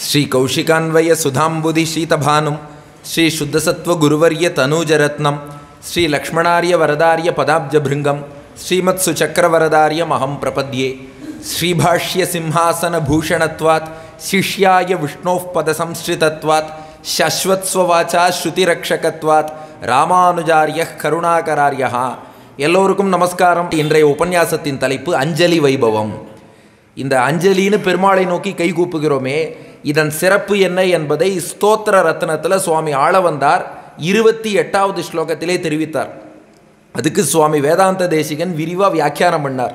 श्रीकौशिकान्वय सुधाम्बुधि शीतभानुं श्रीशुद्धसत्त्वगुरुवर्यतनूजरत्नं श्रीलक्ष्मणार्यवरदार्यपदाब्जभृङ्गं श्रीमत्सुचक्रवरदार्यमहं प्रपद्ये श्रीभाष्यसिंहासनभूषणत्वात् शिष्याय विष्णोः पदसंश्रितत्वात् शाश्वत्स्ववाचा ஸ்ருதிரக்ஷகத்வாத் ராமானுஜாரிய கருணாகராரியஹா எல்லோருக்கும் நமஸ்காரம் இன்றைய உபன்யாசத்தின் தலைப்பு அஞ்சலி வைபவம் இந்த அஞ்சலின்னு பெருமாளை நோக்கி கைகூப்புகிறோமே இதன் சிறப்பு என்ன என்பதை ஸ்தோத்திர ரத்னத்தில் சுவாமி ஆளவந்தார் இருபத்தி எட்டாவது ஸ்லோகத்திலே தெரிவித்தார். அதுக்கு சுவாமி வேதாந்த தேசிகன் விரிவாக வியாக்கியானம் பண்ணார்.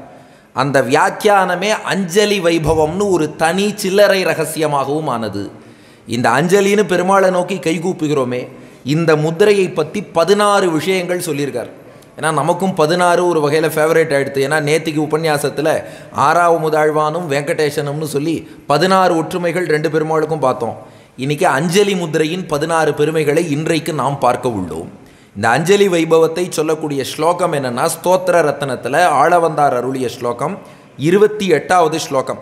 அந்த வியாக்கியானமே அஞ்சலி வைபவம்னு ஒரு தனி சில்லறை ரகசியமாகவும் ஆனது. இந்த அஞ்சலின்னு பெருமாளை நோக்கி கைகூப்புகிறோமே இந்த முத்திரையை பற்றி பதினாறு விஷயங்கள் சொல்லியிருக்கார். ஏன்னா நமக்கும் பதினாறு ஒரு வகையில் ஃபேவரேட் ஆகிடுது ஏன்னா நேத்திக்கு உபன்யாசத்தில் ஆறாவது முதாழ்வானும் வெங்கடேசனும்னு சொல்லி பதினாறு ஒற்றுமைகள் ரெண்டு பெருமாளுக்கும் பார்த்தோம் இன்றைக்கி அஞ்சலி முத்திரையின் பதினாறு பெருமைகளை இன்றைக்கு நாம் பார்க்க உள்ளோம் இந்த அஞ்சலி வைபவத்தை சொல்லக்கூடிய ஸ்லோகம் என்னென்னா ஸ்தோத்திர ரத்னத்தில் ஆளவந்தார் அருளிய ஸ்லோகம் இருபத்தி எட்டாவது ஸ்லோகம்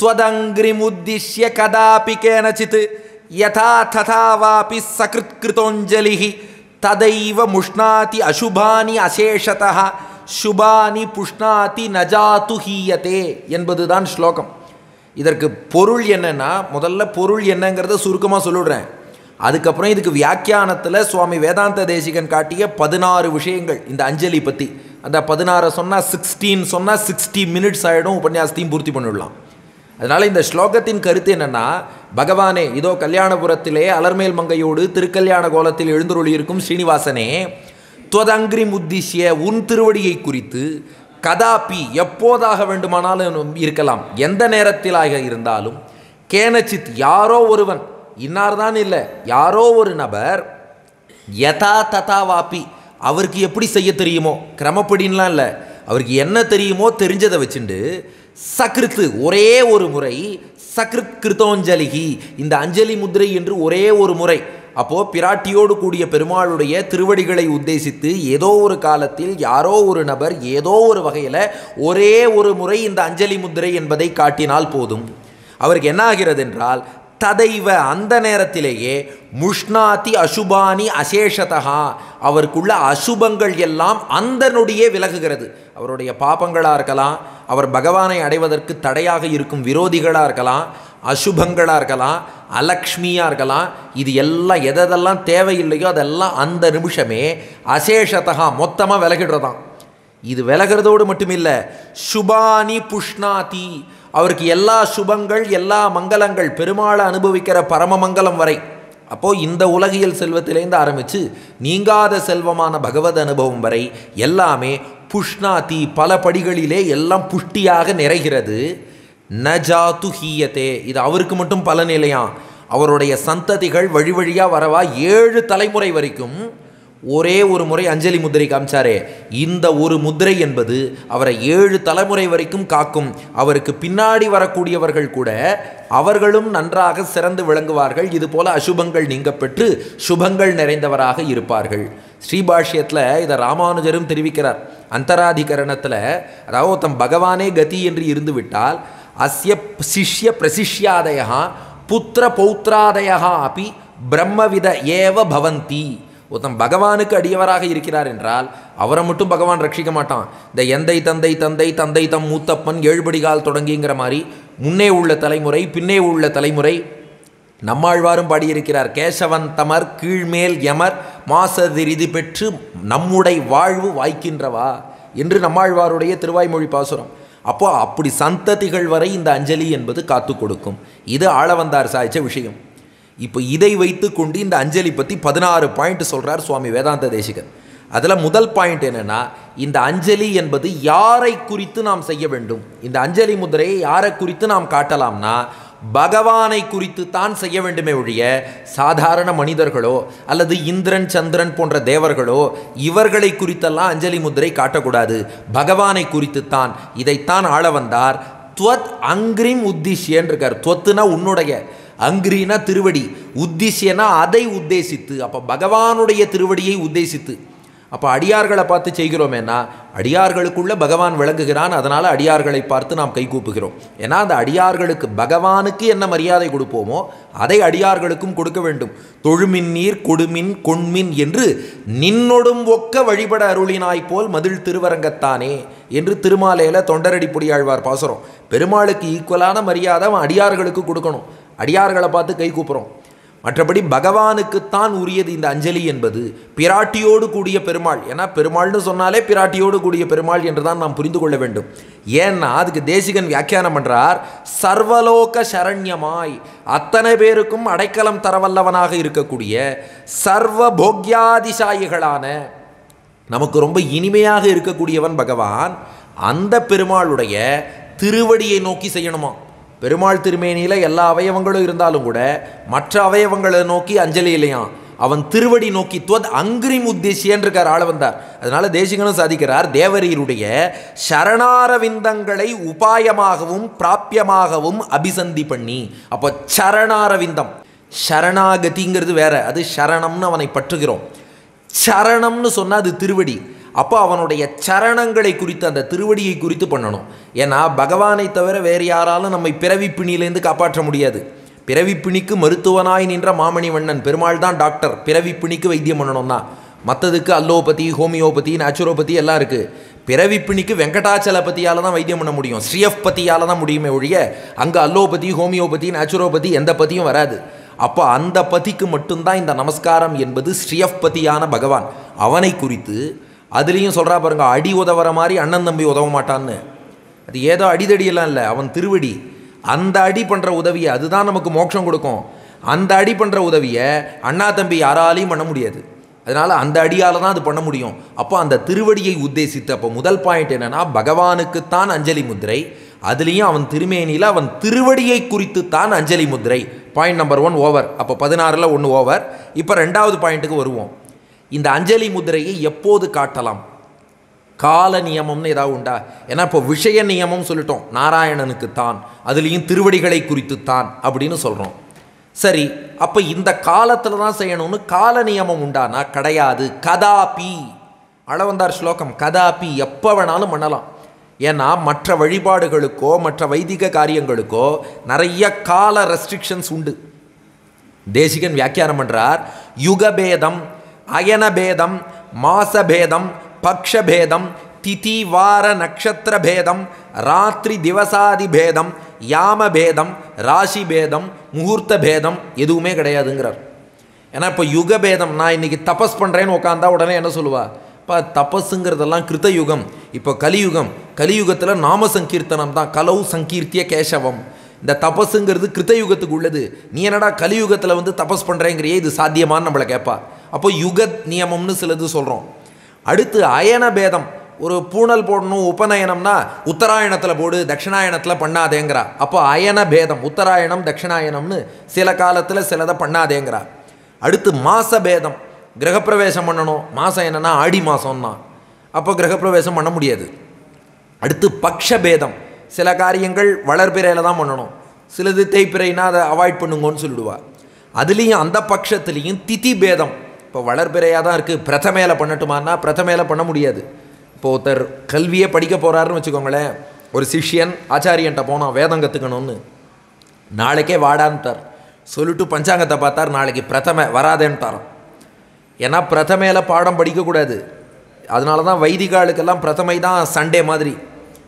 त्वदङ्घ्रिमुद्दिश्य कदापि केनचित् यथा तथा वापि सकृत्कृतोञ्जलिः ததைவ முஷ்ணாதி அசுபானி அசேஷதா சுபானி புஷ்ணாதி நஜாத்து ஹீயத்தே என்பதுதான் ஸ்லோகம். இதற்கு பொருள் என்னென்னா முதல்ல பொருள் என்னங்கிறத சுருக்கமாக சொல்லிடுறேன். அதுக்கப்புறம் இதுக்கு வியாக்கியானத்தில் சுவாமி வேதாந்த தேசிகன் காட்டிய பதினாறு விஷயங்கள் இந்த அஞ்சலி பற்றி அந்த பதினாறை சொன்னால் சிக்ஸ்டீன் சொன்னால் சிக்ஸ்டி மினிட்ஸ் ஆகிடும் உபன்யாசத்தையும் பூர்த்தி பண்ணிடலாம். அதனால் இந்த ஸ்லோகத்தின் கருத்து என்னென்னா பகவானே இதோ கல்யாணபுரத்திலே அலர்மேல் மங்கையோடு திருக்கல்யாண கோலத்தில் எழுந்துருளி இருக்கும் ஸ்ரீனிவாசனே துவதங்கிரி முத்திசிய உன் திருவடியை குறித்து கதாபி எப்போதாக வேண்டுமானாலும் இருக்கலாம். எந்த நேரத்திலாக இருந்தாலும் கேனச்சித் யாரோ ஒருவன் இன்னார் தான் இல்லை யாரோ ஒரு நபர் யதா ததா வாப்பி அவருக்கு எப்படி செய்ய தெரியுமோ? கிரமப்படின்லாம் இல்லை. அவருக்கு என்ன தெரியுமோ தெரிஞ்சதை வச்சுண்டு சக்ருத்து ஒரே ஒரு முறை சக்ருத் கிருத்தோஞ்சலிகி இந்த அஞ்சலி முத்திரை என்று ஒரே ஒரு முறை. அப்போது பிராட்டியோடு கூடிய பெருமாளுடைய திருவடிகளை உத்தேசித்து ஏதோ ஒரு காலத்தில் யாரோ ஒரு நபர் ஏதோ ஒரு வகையில் ஒரே ஒரு முறை இந்த அஞ்சலி முத்திரை என்பதை காட்டினால் போதும். அவருக்கு என்ன ஆகிறது என்றால் ததைவ அந்த நேரத்திலேயே முஷ்ணாதி அசுபானி அசேஷதா அவருக்குள்ள அசுபங்கள் எல்லாம் அந்த நொடியே விலகுகிறது. அவருடைய பாப்பங்களாக இருக்கலாம் அவர் பகவானை அடைவதற்கு தடையாக இருக்கும் விரோதிகளாக இருக்கலாம் அசுபங்களாக இருக்கலாம் அலக்ஷ்மியாக இருக்கலாம் இது எல்லாம் எதெல்லாம் தேவையில்லையோ அதெல்லாம் அந்த நிமிஷமே அசேஷதா மொத்தமாக விலகிடுறதாம். இது விலகிறதோடு மட்டுமில்லை சுபானி புஷ்ணாதி அவருக்கு எல்லா சுபங்கள் எல்லா மங்களங்கள் பெருமாளை அனுபவிக்கிற பரமமங்கலம் வரை. அப்போது இந்த உலகியல் செல்வத்திலேருந்து ஆரம்பித்து நீங்காத செல்வமான பகவத் அனுபவம் வரை எல்லாமே புஷ்ணாதி பல படிகளிலே எல்லாம் புஷ்டியாக நிறைகிறது. நஜாத்து ஹீயத்தே இது அவருக்கு மட்டும் பல நிலையாம் அவருடைய சந்ததிகள் வழி வழியாக வரவா ஏழு தலைமுறை வரைக்கும் ஒரே ஒரு முறை அஞ்சலி முத்திரை காமிச்சாரே. இந்த ஒரு முத்திரை என்பது அவரை ஏழு தலைமுறை வரைக்கும் காக்கும். அவருக்கு பின்னாடி வரக்கூடியவர்கள் கூட அவர்களும் நன்றாக சிறந்து விளங்குவார்கள். இது போல அசுபங்கள் நீங்க பெற்று சுபங்கள் நிறைந்தவராக இருப்பார்கள். ஸ்ரீபாஷ்யத்தில் இதை ராமானுஜரும் தெரிவிக்கிறார். அந்தராதிகரணத்தில் அதாவது தம் பகவானே கதி என்று இருந்துவிட்டால் அஸ்ய சிஷ்ய பிரசிஷ்யாதயா புத்திர பௌத்ராதயா அப்படி பிரம்மவித ஏவ பவந்தி. ஒருத்தன் பகவானுக்கு அடியவராக இருக்கிறார் என்றால் அவரை மட்டும் பகவான் ரட்சிக்க மாட்டான். இந்த எந்தை தந்தை தந்தை தந்தை தம் மூத்தப்பன் ஏழ்படிகால் தொடங்கிங்கிற மாதிரி முன்னே உள்ள தலைமுறை பின்னே உள்ள தலைமுறை நம்மாழ்வாரும் பாடியிருக்கிறார் கேசவன் தமர் கீழ்மேல் யமர் மாசதிரிதி பெற்று நம்முடைய வாழ்வு வாய்க்கின்றவா? என்று நம்மாழ்வாருடைய திருவாய்மொழி பாசுரம். அப்போ அப்படி சந்ததிகள் வரை இந்த அஞ்சலி என்பது காத்து கொடுக்கும். இது ஆளவந்தார் சாய்ச்ச விஷயம். இப்போ இதை வைத்து கொண்டு இந்த அஞ்சலி பற்றி பதினாறு பாயிண்ட் சொல்கிறார் சுவாமி வேதாந்த தேசிகர் அதில் முதல் பாயிண்ட் என்னென்னா இந்த அஞ்சலி என்பது யாரை குறித்து நாம் செய்ய வேண்டும்? இந்த அஞ்சலி முதிரையை யாரை குறித்து நாம் காட்டலாம்னா பகவானை குறித்து தான் செய்ய வேண்டுமே ஒழிய சாதாரண மனிதர்களோ அல்லது இந்திரன் சந்திரன் போன்ற தேவர்களோ இவர்களை குறித்தெல்லாம் அஞ்சலி முதிரை காட்டக்கூடாது. பகவானை குறித்து தான். இதைத்தான் ஆள வந்தார். துவத் அங்கிரிம் உத்திஷ்யன் இருக்கார் துவத்துனா உன்னுடைய. அங்கிரினா திருவடி. உத்திசியனா அதை உத்தேசித்து. அப்போ பகவானுடைய திருவடியை உத்தேசித்து. அப்போ அடியார்களை பார்த்து செய்கிறோமேனா அடியார்களுக்குள்ள பகவான் விளங்குகிறான். அதனால் அடியார்களை பார்த்து நாம் கைகூப்புகிறோம் ஏன்னா அந்த அடியார்களுக்கு பகவானுக்கு என்ன மரியாதை கொடுப்போமோ அதை அடியார்களுக்கும் கொடுக்க வேண்டும். தொழுமின் நீர் கொடுமின் கொண்மின் என்று நின்னொடும் ஒக்க வழிபட அருளினாய் போல் மதில் திருவரங்கத்தானே என்று திருமாலையில் தொண்டரடி பொடியாழ்வார் பாசுறோம். பெருமாளுக்கு ஈக்குவலான மரியாதை அவன் அடியார்களுக்கு கொடுக்கணும். அடியார்களை பார்த்து கை கூப்புறோம். மற்றபடி பகவானுக்குத்தான் உரியது இந்த அஞ்சலி என்பது பிராட்டியோடு கூடிய பெருமாள். ஏன்னா பெருமாள்னு சொன்னாலே பிராட்டியோடு கூடிய பெருமாள் என்று தான் நாம் புரிந்து கொள்ள வேண்டும். ஏன்னா அதுக்கு தேசிகன் வியாக்கியானம் பண்ணுறார் சர்வலோக சரண்யமாய் அத்தனை பேருக்கும் அடைக்கலம் தரவல்லவனாக இருக்கக்கூடிய சர்வ போக்யாதிசாயிகளான நமக்கு ரொம்ப இனிமையாக இருக்கக்கூடியவன் பகவான் அந்த பெருமாளுடைய திருவடியை நோக்கி செய்யணுமா? பெருமாள் திருமேனியில் எல்லா அவயவங்களும் இருந்தாலும் கூட மற்ற அவயவங்களை நோக்கி அஞ்சலி இல்லையாம் அவன் திருவடி நோக்கி துவத் அங்கிரிம் உத்தேசியன் இருக்கார் ஆள வந்தார். அதனால தேசிகனும் சாதிக்கிறார் தேவரீருடைய சரணாரவிந்தங்களை உபாயமாகவும் பிராப்பியமாகவும் அபிசந்தி பண்ணி அப்போ சரணாரவிந்தம். சரணாகதிங்கிறது வேற அது சரணம்னு அவனை பற்றுகிறோம். சரணம்னு சொன்னால் அது திருவடி. அப்போ அவனுடைய சரணங்களை குறித்து அந்த திருவடியை குறித்து பண்ணணும். ஏன்னா பகவானை தவிர வேறு யாராலும் நம்மை பிறவி பிணியிலேருந்து காப்பாற்ற முடியாது. பிறவி பிணிக்கு மருத்துவனாய் நின்ற மாமணிவண்ணன் பெருமாள் தான் டாக்டர். பிறவி பிணிக்கு வைத்தியம் பண்ணணும்னா மற்றதுக்கு அல்லோபதி ஹோமியோபதி நேச்சுரோபதி எல்லாம் இருக்குது பிறவி பிணிக்கு வெங்கடாச்சலபதியால் தான் வைத்தியம் பண்ண முடியும். ஸ்ரீஎஃப்பத்தியால் தான் முடியுமே ஒழிய அங்கே அல்லோபதி ஹோமியோபதி நேச்சுரோபதி எந்த பதியும் வராது. அப்போ அந்த பதிக்கு மட்டும்தான் இந்த நமஸ்காரம் என்பது ஸ்ரீஎஃப் பகவான். அவனை குறித்து அதுலேயும் சொல்கிறா பாருங்க அடி உதவுற மாதிரி அண்ணன் தம்பி உதவ மாட்டான்னு. அது ஏதோ அடிதடியெல்லாம் இல்லை அவன் திருவடி. அந்த அடி பண்ணுற உதவியை அதுதான் நமக்கு மோட்சம் கொடுக்கும். அந்த அடி பண்ணுற உதவியை அண்ணா தம்பி யாராலையும் பண்ண முடியாது. அதனால் அந்த அடியால் தான் அது பண்ண முடியும். அப்போ அந்த திருவடியை உத்தேசித்து அப்போ முதல் பாயிண்ட் என்னென்னா பகவானுக்குத்தான் அஞ்சலி முத்திரை அதுலேயும் அவன் திருமேனியில் அவன் திருவடியை குறித்து தான் அஞ்சலி முத்திரை பாயிண்ட் நம்பர் ஒன் ஓவர் அப்போ பதினாறில் ஒன்று ஓவர் இப்போ ரெண்டாவது பாயிண்ட்டுக்கு வருவோம். இந்த அஞ்சலி முதிரையை எப்போது காட்டலாம்? கால நியமம்னு ஏதாவது உண்டா? ஏன்னா இப்போ விஷய நியமம் சொல்லிட்டோம். நாராயணனுக்கு தான். அதுலேயும் திருவடிகளை குறித்து தான் அப்படின்னு சொல்கிறோம் சரி அப்போ இந்த காலத்தில் தான் செய்யணும்னு கால நியமம் உண்டானா? கிடையாது. கதாபி. அளவந்தார் ஸ்லோகம் கதாபி எப்போ வேணாலும் பண்ணலாம். ஏன்னா மற்ற வழிபாடுகளுக்கோ மற்ற வைதிக காரியங்களுக்கோ நிறைய கால ரெஸ்ட்ரிக்ஷன்ஸ் உண்டு. தேசிகன் வியாக்கியானம் பண்ணுறார் யுகபேதம் அயனபேதம் மாசபேதம் பக்ஷபேதம் திதி வார நட்சத்திரபேதம் ராத்திரி திவசாதி பேதம் ராசிபேதம் முகூர்த்தபேதம் ராசி பேதம் முகூர்த்த பேதம் எதுவுமே கிடையாதுங்கிறார். ஏன்னா இப்போ யுகபேதம் நான் இன்னைக்கு தபஸ் பண்ணுறேன்னு உட்காந்தா உடனே என்ன சொல்லுவா? இப்போ தபஸுங்கிறதெல்லாம் கிருத்த யுகம் இப்போ கலியுகம். கலியுகத்தில் நாம சங்கீர்த்தனம் தான் கலவு சங்கீர்த்திய கேசவம். இந்த தபஸுங்கிறது கிருத்த யுகத்துக்கு உள்ளது. நீ என்னடா கலியுகத்தில் வந்து தபஸ் பண்ணுறேங்கிறியே இது சாத்தியமான்னு நம்மளை கேட்பா அப்போ யுகத் நியமம்னு சிலது சொல்கிறோம் அடுத்து அயன பேதம் ஒரு பூணல் போடணும் உபநயனம்னா உத்தராயணத்தில் போடு தட்சிணாயணத்தில் பண்ணாதேங்கிறா. அப்போ அயன பேதம் உத்தராயணம் தட்சிணாயணம்னு சில காலத்தில் சிலதை பண்ணாதேங்கிறா. அடுத்து மாச பேதம் கிரகப்பிரவேசம் பண்ணணும். மாதம் என்னன்னா ஆடி மாதம்னா அப்போ கிரகப்பிரவேசம் பண்ண முடியாது. அடுத்து பக்ஷ பேதம் சில காரியங்கள் வளர்பிறையில் தான் பண்ணணும். சிலது தேய்பிறைனா அதை அவாய்ட் பண்ணுங்கன்னு சொல்லிடுவா. அதுலேயும் அந்த பட்சத்துலேயும் திதி பேதம் இப்போ வளர்பிறையாக தான் இருக்குது பிரதமையில் பண்ணட்டுமான்னா பிரதமேல பண்ண முடியாது. இப்போ ஒருத்தர் கல்வியே படிக்க போகிறாருன்னு வச்சுக்கோங்களேன். ஒரு சிஷ்யன் ஆச்சாரியன்ட்ட போனான் வேதம் கற்றுக்கணும்னு நாளைக்கே வாடான்ட்டார். சொல்லிட்டு பஞ்சாங்கத்தை பார்த்தார் நாளைக்கு பிரதம வராதேன்ட்டாராம். ஏன்னா பிரதமேல பாடம் படிக்கக்கூடாது அதனால தான் வைதிகாலுக்கெல்லாம் பிரதமை தான் சண்டே மாதிரி.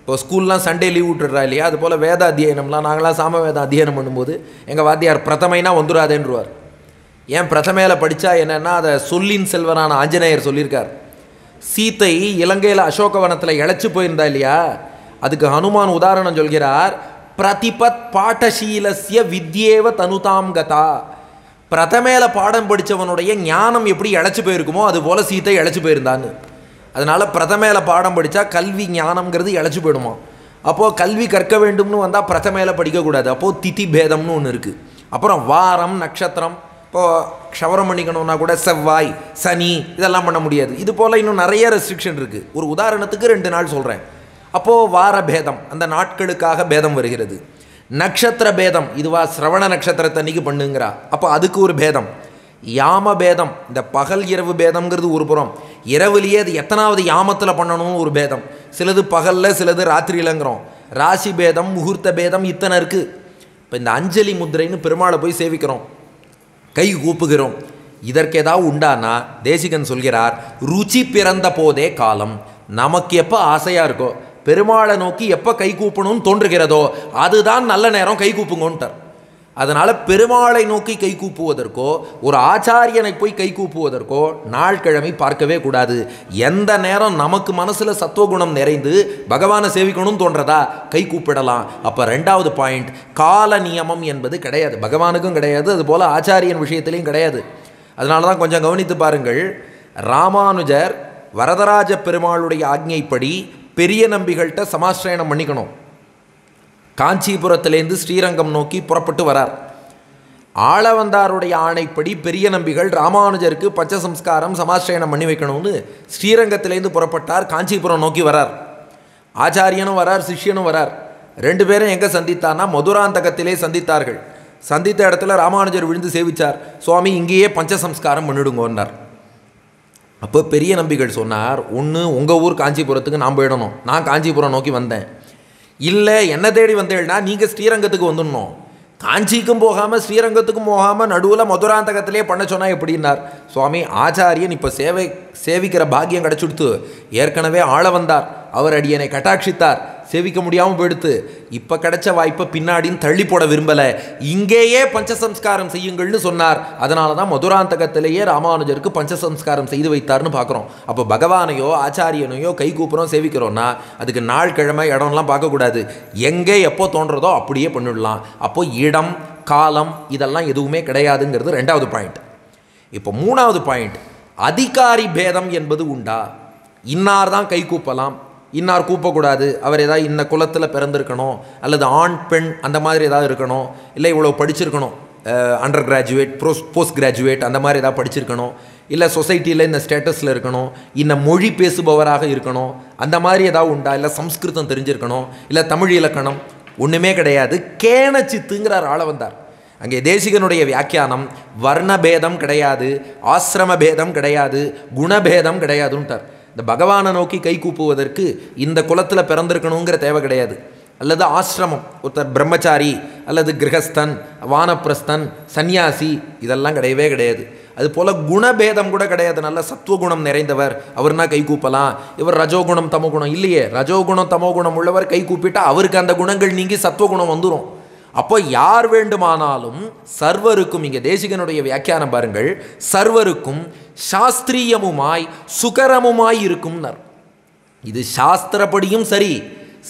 இப்போ ஸ்கூல்லாம் சண்டே லீவ் விட்டுடுறா இல்லையா? அது போல் வேத அத்தியனம்லாம் நாங்களாம் சாம வேதம் அத்தியனம் பண்ணும்போது எங்கள் வாத்தியார் பிரதமைனா வந்துடாதேன்றுவார் ஏன் பிரதமையில் படித்தா என்னென்னா அதை சொல்லின் செல்வனான ஆஞ்சநேயர் சொல்லியிருக்கார். சீத்தை இலங்கையில் அசோகவனத்தில் இழைச்சி போயிருந்தா இல்லையா? அதுக்கு ஹனுமான் உதாரணம் சொல்கிறார் பிரதிபத் பாட்டசீலசிய வித்யேவ தனுதாம் கதா. பிரதமேல பாடம் படித்தவனுடைய ஞானம் எப்படி இழைச்சி போயிருக்குமோ அது போல் சீத்தை இழைச்சி போயிருந்தான்னு. அதனால் பிரதமேல பாடம் படித்தா கல்வி ஞானம்ங்கிறது இழைச்சி போயிடுமா? அப்போது கல்வி கற்க வேண்டும்னு வந்தால் பிரதமேல படிக்கக்கூடாது. அப்போது திதி பேதம்னு ஒன்று இருக்குது அப்புறம் வாரம் நட்சத்திரம் இப்போது க்ஷவரம் பண்ணிக்கணும்னா கூட செவ்வாய் சனி இதெல்லாம் பண்ண முடியாது. இது போல் இன்னும் நிறைய ரெஸ்ட்ரிக்ஷன் இருக்குது ஒரு உதாரணத்துக்கு ரெண்டு நாள் சொல்கிறேன் அப்போது வார பேதம் அந்த நாட்களுக்காக பேதம் வருகிறது. நட்சத்திர பேதம் இதுவா சிரவண நட்சத்திரத்தன்னைக்கு பண்ணுங்கிறா. அப்போ அதுக்கு ஒரு பேதம். யாம பேதம் இந்த பகல் இரவு பேதம்ங்கிறது ஒரு புறம். இரவுலேயே அது எத்தனாவது யாமத்தில் பண்ணணும்னு ஒரு பேதம். சிலது பகலில் சிலது ராத்திரியிலங்கிறோம் ராசி பேதம் முகூர்த்த பேதம் இத்தனை இருக்குது இப்போ இந்த அஞ்சலி முத்திரைன்னு பெருமாளை போய் சேவிக்கிறோம். கை கூப்புகிறோம். இதற்கு ஏதாவது உண்டானா தேசிகன் சொல்கிறார் ருச்சி பிறந்த போதே காலம். நமக்கு எப்போ ஆசையாக இருக்கோ பெருமாளை நோக்கி எப்போ கை கூப்பணும்னு தோன்றுகிறதோ அதுதான் நல்ல நேரம் கை கூப்புங்கன்ட்டார். அதனால் பெருமாளை நோக்கி கை கூப்புவதற்கோ ஒரு ஆச்சாரியனை போய் கை கூப்புவதற்கோ நாள் கிழமை பார்க்கவே கூடாது. எந்த நேரம் நமக்கு மனசில் சத்துவகுணம் நிறைந்து பகவானை சேவிக்கணும்னு தோன்றதா கை கூப்பிடலாம். அப்போ ரெண்டாவது பாயிண்ட் கால நியமம் என்பது கிடையாது. பகவானுக்கும் கிடையாது அதுபோல் ஆச்சாரியன் விஷயத்திலையும் கிடையாது. அதனால தான் கொஞ்சம் கவனித்து பாருங்கள். ராமானுஜர் வரதராஜ பெருமாளுடைய ஆக்ஞைப்படி பெரிய நம்பிகள்கிட்ட சமாஸ்ரயணம் பண்ணிக்கணும். காஞ்சிபுரத்திலேருந்து ஸ்ரீரங்கம் நோக்கி புறப்பட்டு வரார். ஆளவந்தாருடைய ஆணைப்படி பெரிய நம்பிகள் ராமானுஜருக்கு பஞ்சசம்ஸ்காரம் சமாசிரயணம் பண்ணி வைக்கணும்னு ஸ்ரீரங்கத்திலேருந்து புறப்பட்டார் காஞ்சிபுரம் நோக்கி வரார். ஆச்சாரியனும் வரார் சிஷ்யனும் வரார். ரெண்டு பேரும் எங்கே சந்தித்தார்னா மதுராந்தகத்திலே சந்தித்தார்கள். சந்தித்த இடத்துல ராமானுஜர் விழுந்து சேவிச்சார். சுவாமி இங்கேயே பஞ்சசம்ஸ்காரம் பண்ணிடுங்கன்னார் அப்போ பெரிய நம்பிகள் சொன்னார் ஒன்று உங்கள் ஊர் காஞ்சிபுரத்துக்கு நான் போயிடணும். நான் காஞ்சிபுரம் நோக்கி வந்தேன். இல்லை என்ன தேடி வந்தேன்னா நீங்கள் ஸ்ரீரங்கத்துக்கு வந்துடணும். காஞ்சிக்கும் போகாமல் ஸ்ரீரங்கத்துக்கும் போகாமல் நடுவில் மதுராந்தகத்திலே பண்ண சொன்னால் எப்படின்னார்? சுவாமி ஆச்சாரியன் இப்போ சேவை சேவிக்கிற பாக்கியம் கிடச்சுடுத்து. ஏற்கனவே ஆள வந்தார். அவர் அடியனை கட்டாட்சித்தார். சேவிக்க முடியாமல் போயிடுத்து. இப்போ கிடைச்ச வாய்ப்பை பின்னாடின்னு தள்ளி போட விரும்பலை. இங்கேயே பஞ்சசம்ஸ்காரம் செய்யுங்கள்னு சொன்னார். அதனால தான் மதுராந்தகத்திலேயே ராமானுஜருக்கு பஞ்சசம்ஸ்காரம் செய்து வைத்தார்னு பார்க்குறோம் அப்போ பகவானையோ ஆச்சாரியனையோ கை கூப்புறோம் சேவிக்கிறோன்னா அதுக்கு நாள் கிழமை இடம்லாம் பார்க்கக்கூடாது. எங்கே எப்போ தோன்றதோ அப்படியே பண்ணிடலாம். அப்போ இடம் காலம் இதெல்லாம் எதுவுமே கிடையாதுங்கிறது ரெண்டாவது பாயிண்ட் இப்போ மூணாவது பாயிண்ட் அதிகாரி பேதம் என்பது உண்டா? இன்னார் தான் கை கூப்பலாம். இன்னார் கூப்பக்கூடாது அவர் ஏதாவது இந்த குலத்தில் பிறந்திருக்கணும் அல்லது ஆண் பெண் அந்த மாதிரி ஏதாவது இருக்கணும் இல்லை இவ்வளோ படிச்சிருக்கணும் அண்டர் கிராஜுவேட் ப்ரோஸ் போஸ்ட் கிராஜுவேட் அந்த மாதிரி ஏதாவது படிச்சிருக்கணும் இல்லை சொசைட்டியில் இந்த ஸ்டேட்டஸில் இருக்கணும் இந்த மொழி பேசுபவராக இருக்கணும் அந்த மாதிரி ஏதாவது உண்டா? இல்லை சம்ஸ்கிருதம் தெரிஞ்சிருக்கணும் இல்லை தமிழ் இலக்கணம் ஒன்றுமே கிடையாது. கேனச்சித்துங்கிறார் ஆள வந்தார். அங்கே தேசிகனுடைய வியாக்கியானம் வர்ணபேதம் கிடையாது ஆசிரம பேதம் கிடையாது குணபேதம் கிடையாதுன்ட்டார். இந்த பகவானை நோக்கி கை கூப்புவதற்கு இந்த குலத்தில் பிறந்திருக்கணுங்கிற தேவை கிடையாது. அல்லது ஆசிரமம் ஒருத்தர் பிரம்மச்சாரி அல்லது கிரகஸ்தன் வானப்பிரஸ்தன் சந்நியாசி இதெல்லாம் கிடையவே கிடையாது. அது போல் குணபேதம் கூட கிடையாது. நல்ல சத்துவகுணம் நிறைந்தவர் அவர்னா கை கூப்பலாம். இவர் ரஜோகுணம் தமோகுணம் இல்லையே. ரஜோகுணம் தமோகுணம் உள்ளவர் கை கூப்பிட்டா அவருக்கு அந்த குணங்கள் நீங்கி சத்துவகுணம் வந்துடும் அப்போ யார் வேண்டுமானாலும் சர்வருக்கும் இங்கே தேசிகனுடைய வியாக்கியானம் பாருங்கள் சர்வருக்கும் சாஸ்திரியமுமாய் சுகரமுமாய் இருக்கும்னர். இது சாஸ்திரப்படியும் சரி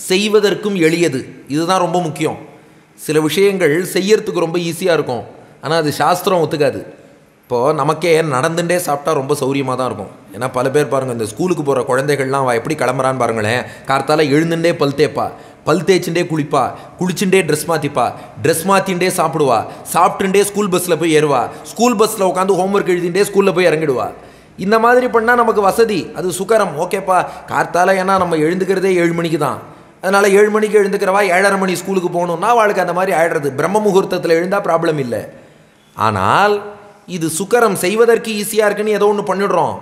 செய்வதற்கும் எளியது. இதுதான் ரொம்ப முக்கியம். சில விஷயங்கள் செய்யறதுக்கு ரொம்ப ஈஸியாக இருக்கும். ஆனால் அது சாஸ்திரம் ஒத்துக்காது. இப்போது நமக்கே நடந்துட்டே சாப்பிட்டா ரொம்ப சௌரியமாக தான் இருக்கும். ஏன்னா பல பேர் பாருங்கள் இந்த ஸ்கூலுக்கு போகிற குழந்தைகள்லாம் அவள் எப்படி கிளம்புறான்னு பாருங்களேன். கார்த்தால எழுந்துட்டே பல் தேப்பா. பல் தேய்ச்சுட்டே குளிப்பா குளிச்சுட்டே ட்ரெஸ் மாற்றிப்பா ட்ரெஸ் மாற்றிண்டே சாப்பிடுவா சாப்பிட்டுட்டே ஸ்கூல் பஸ்ஸில் போய் ஏறுவா ஸ்கூல் பஸ்ஸில் உட்காந்து ஹோம்ஒர்க் எழுதிட்டே ஸ்கூலில் போய் இறங்கிடுவா. இந்த மாதிரி பண்ணால் நமக்கு வசதி அது சுகரம். ஓகேப்பா கார்த்தால ஏன்னா நம்ம எழுந்துக்கிறதே ஏழு மணிக்கு தான். அதனால் ஏழு மணிக்கு எழுந்துக்கிறவா ஏழரை மணி ஸ்கூலுக்கு போகணுன்னா அவளுக்கு அந்த மாதிரி ஆயிடுறது. பிரம்ம முகூர்த்தத்தில் எழுந்தால் ப்ராப்ளம் இல்லை. ஆனால் இது சுக்கரம் செய்வதற்கு ஈஸியாக இருக்குன்னு ஏதோ ஒன்று பண்ணிடுறோம்.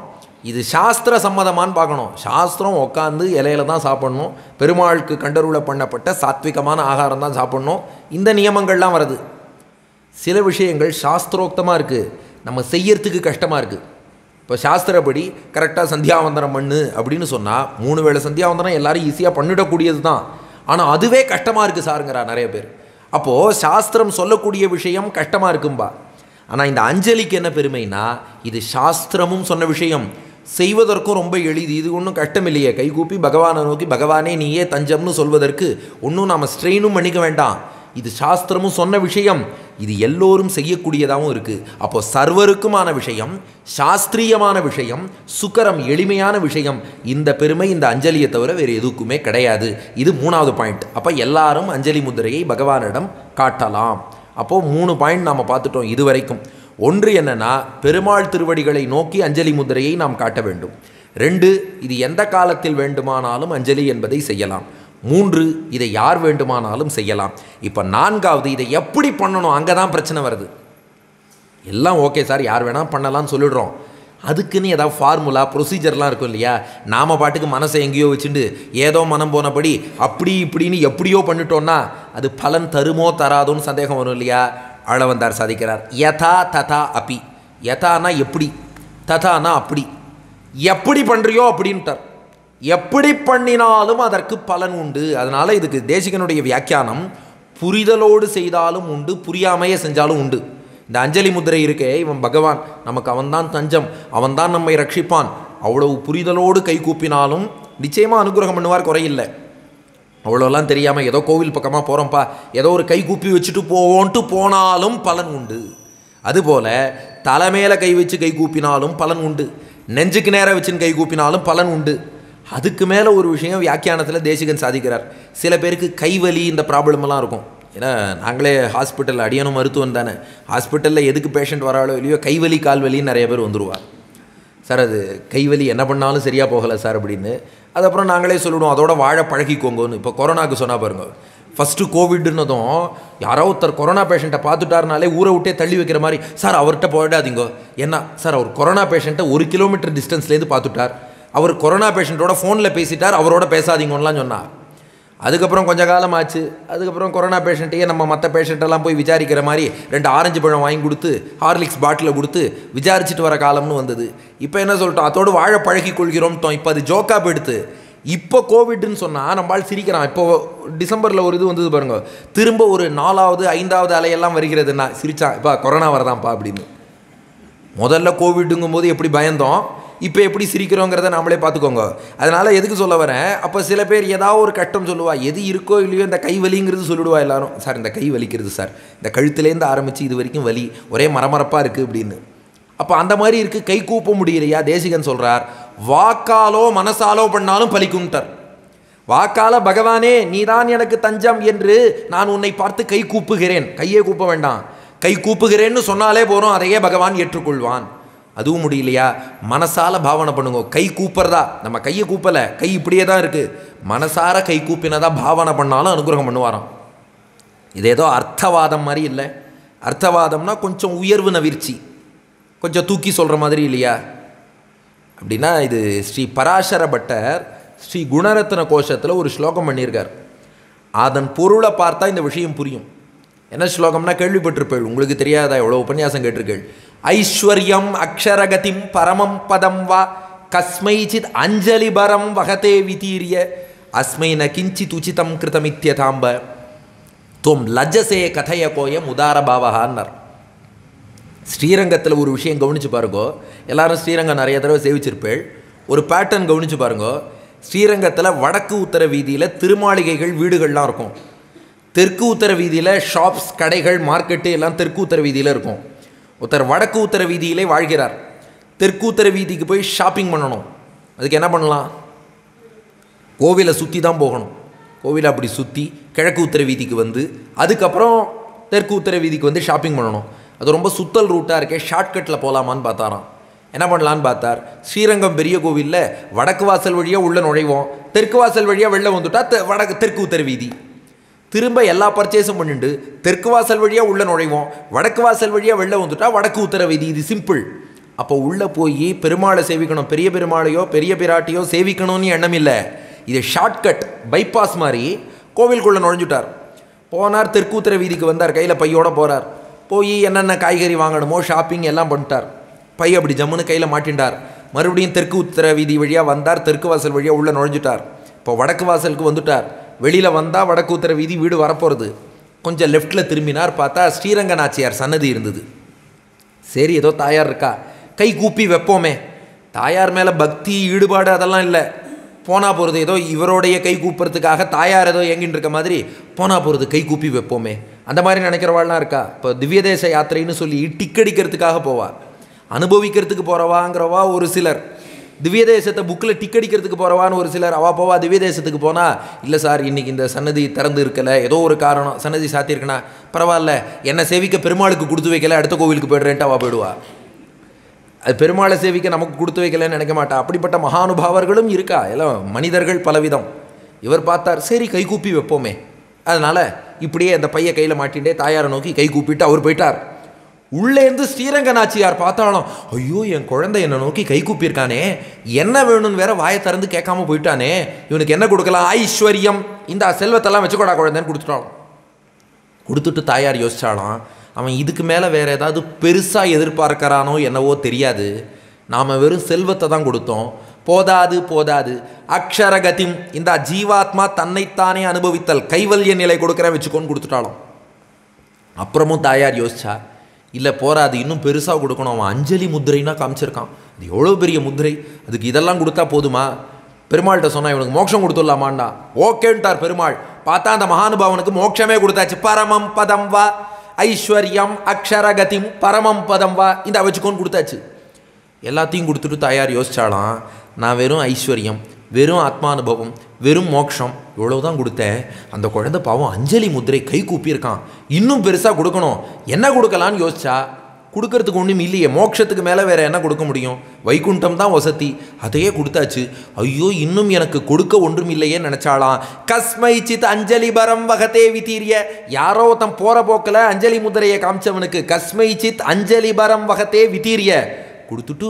இது சாஸ்திர சம்மதமான்னு பார்க்கணும். சாஸ்திரம் உட்காந்து இலையில தான் சாப்பிடணும். பெருமாளுக்கு கண்டருள பண்ணப்பட்ட சாத்விகமான ஆகாரம் தான் சாப்பிடணும். இந்த நியமங்கள்லாம் வருது. சில விஷயங்கள் சாஸ்திரோக்தமாக இருக்குது நம்ம செய்யறதுக்கு கஷ்டமாக இருக்குது இப்போ சாஸ்திரப்படி கரெக்டாக சந்தியாவந்தனம் பண்ணு அப்படின்னு சொன்னால் மூணு வேளை சந்தியாவந்தனம் எல்லாரும் ஈஸியாக பண்ணிடக்கூடியது தான். ஆனால் அதுவே கஷ்டமாக இருக்குது சாருங்கிறா நிறைய பேர். அப்போது சாஸ்திரம் சொல்லக்கூடிய விஷயம் கஷ்டமாக இருக்கும்பா. ஆனால் இந்த அஞ்சலிக்கு என்ன பெருமைனா இது சாஸ்திரமும் சொன்ன விஷயம். செய்வதற்கும் ரொம்ப எளிது. இது ஒன்றும் கஷ்டமில்லையே. கைகூப்பி பகவானை நோக்கி பகவானே நீயே தஞ்சம்னு சொல்வதற்கு ஒன்றும் நாம் ஸ்ட்ரெயினும் பண்ணிக்க வேண்டாம். இது சாஸ்திரமும் சொன்ன விஷயம். இது எல்லோரும் செய்யக்கூடியதாகவும் இருக்குது அப்போது சர்வருக்குமான விஷயம் சாஸ்திரியமான விஷயம் சுக்கரம் எளிமையான விஷயம். இந்த பெருமை இந்த அஞ்சலியை தவிர வேறு எதுக்குமே கிடையாது. இது மூணாவது பாயிண்ட் அப்போ எல்லாரும் அஞ்சலி முதிரையை பகவானிடம் காட்டலாம். அப்போது மூணு பாயிண்ட் நாம் பார்த்துட்டோம் இது வரைக்கும் ஒன்று என்னன்னா பெருமாள் திருவடிகளை நோக்கி அஞ்சலி முத்திரையை நாம் காட்ட வேண்டும். ரெண்டு இது எந்த காலத்தில் வேண்டுமானாலும் அஞ்சலி என்பதை செய்யலாம். மூன்று இதை யார் வேண்டுமானாலும் செய்யலாம். இப்போ நான்காவது இதை எப்படி பண்ணணும்? அங்கே தான் பிரச்சனை வருது. எல்லாம் ஓகே சார் யார் வேணால் பண்ணலாம்னு சொல்லிடுறோம். அதுக்குன்னு ஏதாவது ஃபார்முலா ப்ரொசீஜர்லாம் இருக்கும் இல்லையா? நாம் பாட்டுக்கு மனசை எங்கேயோ வச்சுட்டு ஏதோ மனம் போனபடி அப்படி இப்படின்னு எப்படியோ பண்ணிட்டோன்னா அது பலன் தருமோ தராதோன்னு சந்தேகம் வரும் இல்லையா? ஆளவந்தார் சாதிக்கிறார். யதா ததா அப்பி யதானா எப்படி? ததானா அப்படி. எப்படி பண்ணுறியோ அப்படின்ட்டார். எப்படி பண்ணினாலும் அதற்கு பலன் உண்டு. அதனால் இதுக்கு தேசிகனுடைய வியாக்கியானம் புரிதலோடு செய்தாலும் உண்டு புரியாமையே செஞ்சாலும் உண்டு. இந்த அஞ்சலி முதிரை இருக்கே இவன் பகவான் நமக்கு அவன்தான் தஞ்சம் அவன்தான் நம்மை ரட்சிப்பான். அவ்வளவு புரிதலோடு கை கூப்பினாலும் நிச்சயமாக அனுகிரகம் பண்ணுவார் குறையில்லை. அவ்வளோலாம் தெரியாமல் ஏதோ கோவில் பக்கமாக போகிறோம்ப்பா ஏதோ ஒரு கை கூப்பி வச்சுட்டு போவோன்ட்டு போனாலும் பலன் உண்டு. அதுபோல் தலைமையில கை வச்சு கை கூப்பினாலும் பலன் உண்டு. நெஞ்சுக்கு நேராக வச்சுன்னு கை கூப்பினாலும் பலன் உண்டு. அதுக்கு மேலே ஒரு விஷயம் வியாக்கியானத்தில் தேசிகன் சாதிக்கிறார். சில பேருக்கு கைவலி இந்த ப்ராப்ளமெல்லாம் இருக்கும். ஏன்னா நாங்களே ஹாஸ்பிட்டல் அடியனும் மருத்துவம் தானே. ஹாஸ்பிட்டலில் எதுக்கு பேஷண்ட் வராளோ இல்லையோ கைவலி கால்வலின்னு நிறைய பேர் வந்துடுவார் சார் அது கைவலி என்ன பண்ணாலும் சரியாக போகலை சார் அப்படின்னு அதுக்கப்புறம் நாங்களே சொல்லிவிடுவோம் அதோட வாழ பழகிக்கோங்கன்னு. இப்போ கொரோனாக்கு சொன்னா பாருங்கள் ஃபஸ்ட்டு கோவிட்னதும் யாரோ ஒருத்தர் கொரோனா பேஷண்ட்டை பார்த்துட்டாருனாலே ஊரை விட்டே தள்ளி வைக்கிற மாதிரி சார் அவர்கிட்ட போயிடாதீங்க. என்ன சார் அவர் கொரோனா பேஷண்ட்டை ஒரு கிலோமீட்டர் டிஸ்டன்ஸ்லேருந்து பார்த்துட்டார். அவர் கொரோனா பேஷண்ட்டோட ஃபோனில் பேசிட்டார் அவரோட பேசாதீங்கன்னெலாம் சொன்னார் அதுக்கப்புறம் கொஞ்ச காலம் ஆச்சு அதுக்கப்புறம் கொரோனா பேஷண்ட்டையே நம்ம மற்ற பேஷண்ட்டெல்லாம் போய் விசாரிக்கிற மாதிரி ரெண்டு ஆரஞ்சு பழம் வாங்கி கொடுத்து ஹார்லிக்ஸ் பாட்டில் கொடுத்து விசாரிச்சுட்டு வர காலம்னு வந்தது. இப்போ என்ன சொல்லிட்டோம்? அதோடு வாழ பழகி கொள்கிறோம்ட்டோம். இப்போ அது ஜோக்கா போயிடுத்து இப்போ கோவிட்னு சொன்னால் நம்மளால் சிரிக்கிறான். இப்போ டிசம்பரில் ஒரு இது வந்தது பாருங்க. திரும்ப ஒரு நாலாவது ஐந்தாவது அலையெல்லாம் வருகிறதுன்னா சிரித்தான் இப்போ கொரோனா வரதான்ப்பா அப்படின்னு. முதல்ல கோவிடுங்கும் போது எப்படி பயந்தோம்? இப்போ எப்படி சிரிக்கிறோங்கிறத நாமளே பார்த்துக்கோங்க. அதனால் எதுக்கு சொல்ல வரேன்? அப்போ சில பேர் ஏதாவது ஒரு கஷ்டம் சொல்லுவா. எது இருக்கோ இல்லையோ இந்த கை வலிங்கிறது சொல்லிடுவா எல்லாரும். சார் இந்த கை வலிக்கிறது சார். இந்த கழுத்துலேருந்து ஆரம்பித்து இது வரைக்கும் வலி. ஒரே மரமரப்பாக இருக்குது அப்படின்னு. அப்போ அந்த மாதிரி இருக்குது கை கூப்ப முடியலையா? தேசிகன் சொல்கிறார் வாக்காலோ மனசாலோ பண்ணாலும் பலிக்கும்ட்டார். வாக்கால பகவானே நீதான் எனக்கு தஞ்சம் என்று நான் உன்னை பார்த்து கை கூப்புகிறேன். கையே கூப்ப வேண்டாம். கை கூப்புகிறேன்னு சொன்னாலே போகிறோம் அதையே பகவான் ஏற்றுக்கொள்வான். அதுவும் முடியலையா? மனசால பாவனை பண்ணுங்க. கை கூப்புறதா? நம்ம கையை கூப்பலை. கை இப்படியே தான் இருக்குது மனசார கை கூப்பினதா பாவனை பண்ணாலும் அனுகிரகம் பண்ணுவாராம். இது ஏதோ அர்த்தவாதம் மாதிரி இல்லை. அர்த்தவாதம்னா கொஞ்சம் உயர்வு நவிர்ச்சி. கொஞ்சம் தூக்கி சொல்கிற மாதிரி இல்லையா? அப்படின்னா இது ஸ்ரீ பராசர பட்டர் ஸ்ரீ குணரத்ன கோஷத்தில் ஒரு ஸ்லோகம் பண்ணியிருக்கார். அதன் பொருளை பார்த்தா இந்த விஷயம் புரியும். என்ன ஸ்லோகம்னா கேள்விப்பட்டிருப்பேள் உங்களுக்கு தெரியாதா? எவ்வளோ உபன்யாசம் கேட்டிருக்கேள் ஐஸ்வர்யம் அக்ஷரகதிம் பரமம் பதம் வா கஸ்மைச்சித் அஞ்சலிபரம் வகதே விதீரிய அஸ்மை ந கிஞ்சித் உச்சிதம் கிருதமித்யதாம்ப துவம் லஜசே கதைய கோயம் உதாரபாவகான்னர் ஸ்ரீரங்கத்தில் ஒரு விஷயம் கவனித்து பாருங்கோ. எல்லாரும் ஸ்ரீரங்கம் நிறைய தடவை சேவிச்சிருப்பேள். ஒரு பேட்டர்ன் கவனித்து பாருங்கோ. ஸ்ரீரங்கத்தில் வடக்கு உத்தர வீதியில் திருமாளிகைகள் வீடுகள்லாம் இருக்கும். தெற்கு உத்தர வீதியில் ஷாப்ஸ் கடைகள் மார்க்கெட்டு எல்லாம் தெற்கு உத்தர வீதியில் இருக்கும். ஒருத்தர் வடக்கு உத்தர வீதியிலே வாழ்கிறார். தெற்கு உத்தர வீதிக்கு போய் ஷாப்பிங் பண்ணணும். அதுக்கு என்ன பண்ணலாம்? கோவிலை சுற்றி தான் போகணும். கோவிலை அப்படி சுற்றி கிழக்கு உத்தர வீதிக்கு வந்து அதுக்கப்புறம் தெற்கு உத்தர வீதிக்கு வந்து ஷாப்பிங் பண்ணணும். அது ரொம்ப சுத்தல் ரூட்டாக இருக்கே ஷார்ட்கட்டில் போகலாமான்னு பார்த்தாராம். என்ன பண்ணலான்னு பார்த்தார்? ஸ்ரீரங்கம் பெரிய கோவிலில் வடக்கு வாசல் வழியாக உள்ளே நுழைவோம். தெற்கு வாசல் வழியாக வெளில வந்துட்டால் வடக்கு தெற்கு உத்தர வீதி திரும்ப எல்லா பர்ச்சேஸும் பண்ணிட்டு தெற்கு வாசல் வழியாக உள்ளே நுழைவோம். வடக்கு வாசல் வழியாக வெளில வந்துட்டா வடக்கு உத்தர வீதி இது சிம்பிள் அப்போ உள்ளே போய் பெருமாளை சேவிக்கணும். பெரிய பெருமாளையோ பெரிய பிராட்டியோ சேவிக்கணும்னு எண்ணம் இல்லை. இது ஷார்ட்கட் பைபாஸ் மாதிரி கோவிலுக்குள்ளே நுழைஞ்சுட்டார். போனார் தெற்கு உத்தர வீதிக்கு வந்தார் கையில் பையோட போகிறார் போய் என்னென்ன காய்கறி வாங்கணுமோ ஷாப்பிங் எல்லாம் பண்ணிட்டார். பை அப்படி ஜம்முன்னு கையில் மாட்டின்றார் மறுபடியும் தெற்கு உத்தர வீதி வழியாக வந்தார் தெற்கு வாசல் வழியாக உள்ளே நுழைஞ்சுட்டார். இப்போ வடக்கு வாசலுக்கு வந்துட்டார். வெளியில் வந்தால் வடக்கு வீதி வீடு வரப்போகிறது கொஞ்சம் லெஃப்ட்டில் திரும்பினார் பார்த்தா ஸ்ரீரங்க நாச்சியார் சன்னதி இருந்தது. சரி ஏதோ தாயார் இருக்கா? கை கூப்பி வைப்போமே. தாயார் மேலே பக்தி ஈடுபாடு அதெல்லாம் இல்லை. போனால் போகிறது ஏதோ இவருடைய கை கூப்புறதுக்காக தாயார் ஏதோ இயங்கின்னு இருக்க மாதிரி போனால் போகிறது கை கூப்பி வைப்போமே. அந்த மாதிரி நினைக்கிறவாள்லாம் இருக்கா? இப்போ திவ்யதேச யாத்திரைன்னு சொல்லி டிக்கடிக்கிறதுக்காக போவா அனுபவிக்கிறதுக்கு போகிறவாங்கிறவா ஒரு சிலர். திவ்யதேசத்தை புக்கில் டிக்கடிக்கிறதுக்கு போகிறவான்னு ஒரு சிலர் அவா போவா திவ்யதேசத்துக்கு போனால் இல்லை சார் இன்றைக்கி இந்த சன்னதி திறந்து இருக்கல ஏதோ ஒரு காரணம் சன்னதி சாத்தியிருக்குன்னா பரவாயில்ல என்னை சேவிக்க பெருமாளுக்கு கொடுத்து வைக்கல அடுத்த கோவிலுக்கு போய்டுறேன்ட்டு அவள் போயிடுவா. அது பெருமாளை சேவிக்க நமக்கு கொடுத்து வைக்கலன்னு நினைக்க மாட்டா. அப்படிப்பட்ட மகானுபாவர்களும் இருக்கா? எல்லாம் மனிதர்கள் பலவிதம். இவர் பார்த்தார் சரி கை கூப்பி வைப்போமே. அதனால் இப்படியே அந்த பைய கையில் மாட்டிகிட்டே தாயாரை நோக்கி கை கூப்பிட்டு அவர் போயிட்டார். உள்ளேந்து ஸ்ரீரங்க நாச்சியார் பார்த்தாலும் ஐயோ என் குழந்தை என்னை நோக்கி கை கூப்பியிருக்கானே. என்ன வேணும்னு வேற வாயை திறந்து கேட்காம போயிட்டானே. இவனுக்கு என்ன கொடுக்கலாம்? ஐஸ்வர்யம். இந்த செல்வத்தெல்லாம் வச்சுக்கோடா குழந்தைன்னு கொடுத்துட்டாலும் கொடுத்துட்டு தாயார் யோசித்தாலும் அவன் இதுக்கு மேலே வேறு ஏதாவது பெருசாக எதிர்பார்க்கறானோ என்னவோ தெரியாது. நாம் வெறும் செல்வத்தை தான் கொடுத்தோம். போதாது போதாது. அக்ஷரகதிம். இந்த ஜீவாத்மா தன்னைத்தானே அனுபவித்தல். கைவல்ய நிலை கொடுக்குறேன் வச்சுக்கோன்னு கொடுத்துட்டாலும். அப்புறமும் தாயார் யோசிச்சா இல்லை போறாது இன்னும் பெருசாக கொடுக்கணும். அவன் அஞ்சலி முத்திரைன்னா காமிச்சிருக்கான். அது எவ்வளோ பெரிய முத்திரை அதுக்கு இதெல்லாம் கொடுத்தா போதுமா? பெருமாள்கிட்ட சொன்னால் இவனுக்கு மோட்சம் கொடுத்துடலாமாண்டா. ஓகேன்ட்டார் பெருமாள். பார்த்தா அந்த மகானுபாவனுக்கு மோட்சமே கொடுத்தாச்சு. பரமம் பதம் வா ஐஸ்வர்யம் அக்ஷரகதிம் பரமம் பதம் வா இந்த வச்சுக்கோன்னு கொடுத்தாச்சு. எல்லாத்தையும் கொடுத்துட்டு தாயார் யோசிச்சாலாம் நான் வெறும் ஐஸ்வர்யம் வெறும் ஆத்மானுபவம் வெறும் மோட்சம் இவ்வளவுதான் கொடுத்தேன். அந்த குழந்தை பாவம் அஞ்சலி முத்திரை கை கூப்பியிருக்கான். இன்னும் பெருசாக கொடுக்கணும். என்ன கொடுக்கலான்னு யோசிச்சா கொடுக்கறதுக்கு ஒன்றும் இல்லையே. மோட்சத்துக்கு மேலே வேறு என்ன கொடுக்க முடியும்? வைகுண்டம் தான் வசதி. அதையே கொடுத்தாச்சு. ஐயோ இன்னும் எனக்கு கொடுக்க ஒன்றும் இல்லையே நினச்சாலாம் கஸ்மை சித் அஞ்சலி பரம் வகத்தே விதீரிய. யாரோ தம் போகிற போக்கில் அஞ்சலி முத்திரையை காமிச்சவனுக்கு கஸ்மை சித் அஞ்சலி பரம் வகத்தே விதீரிய. கொடுத்துட்டு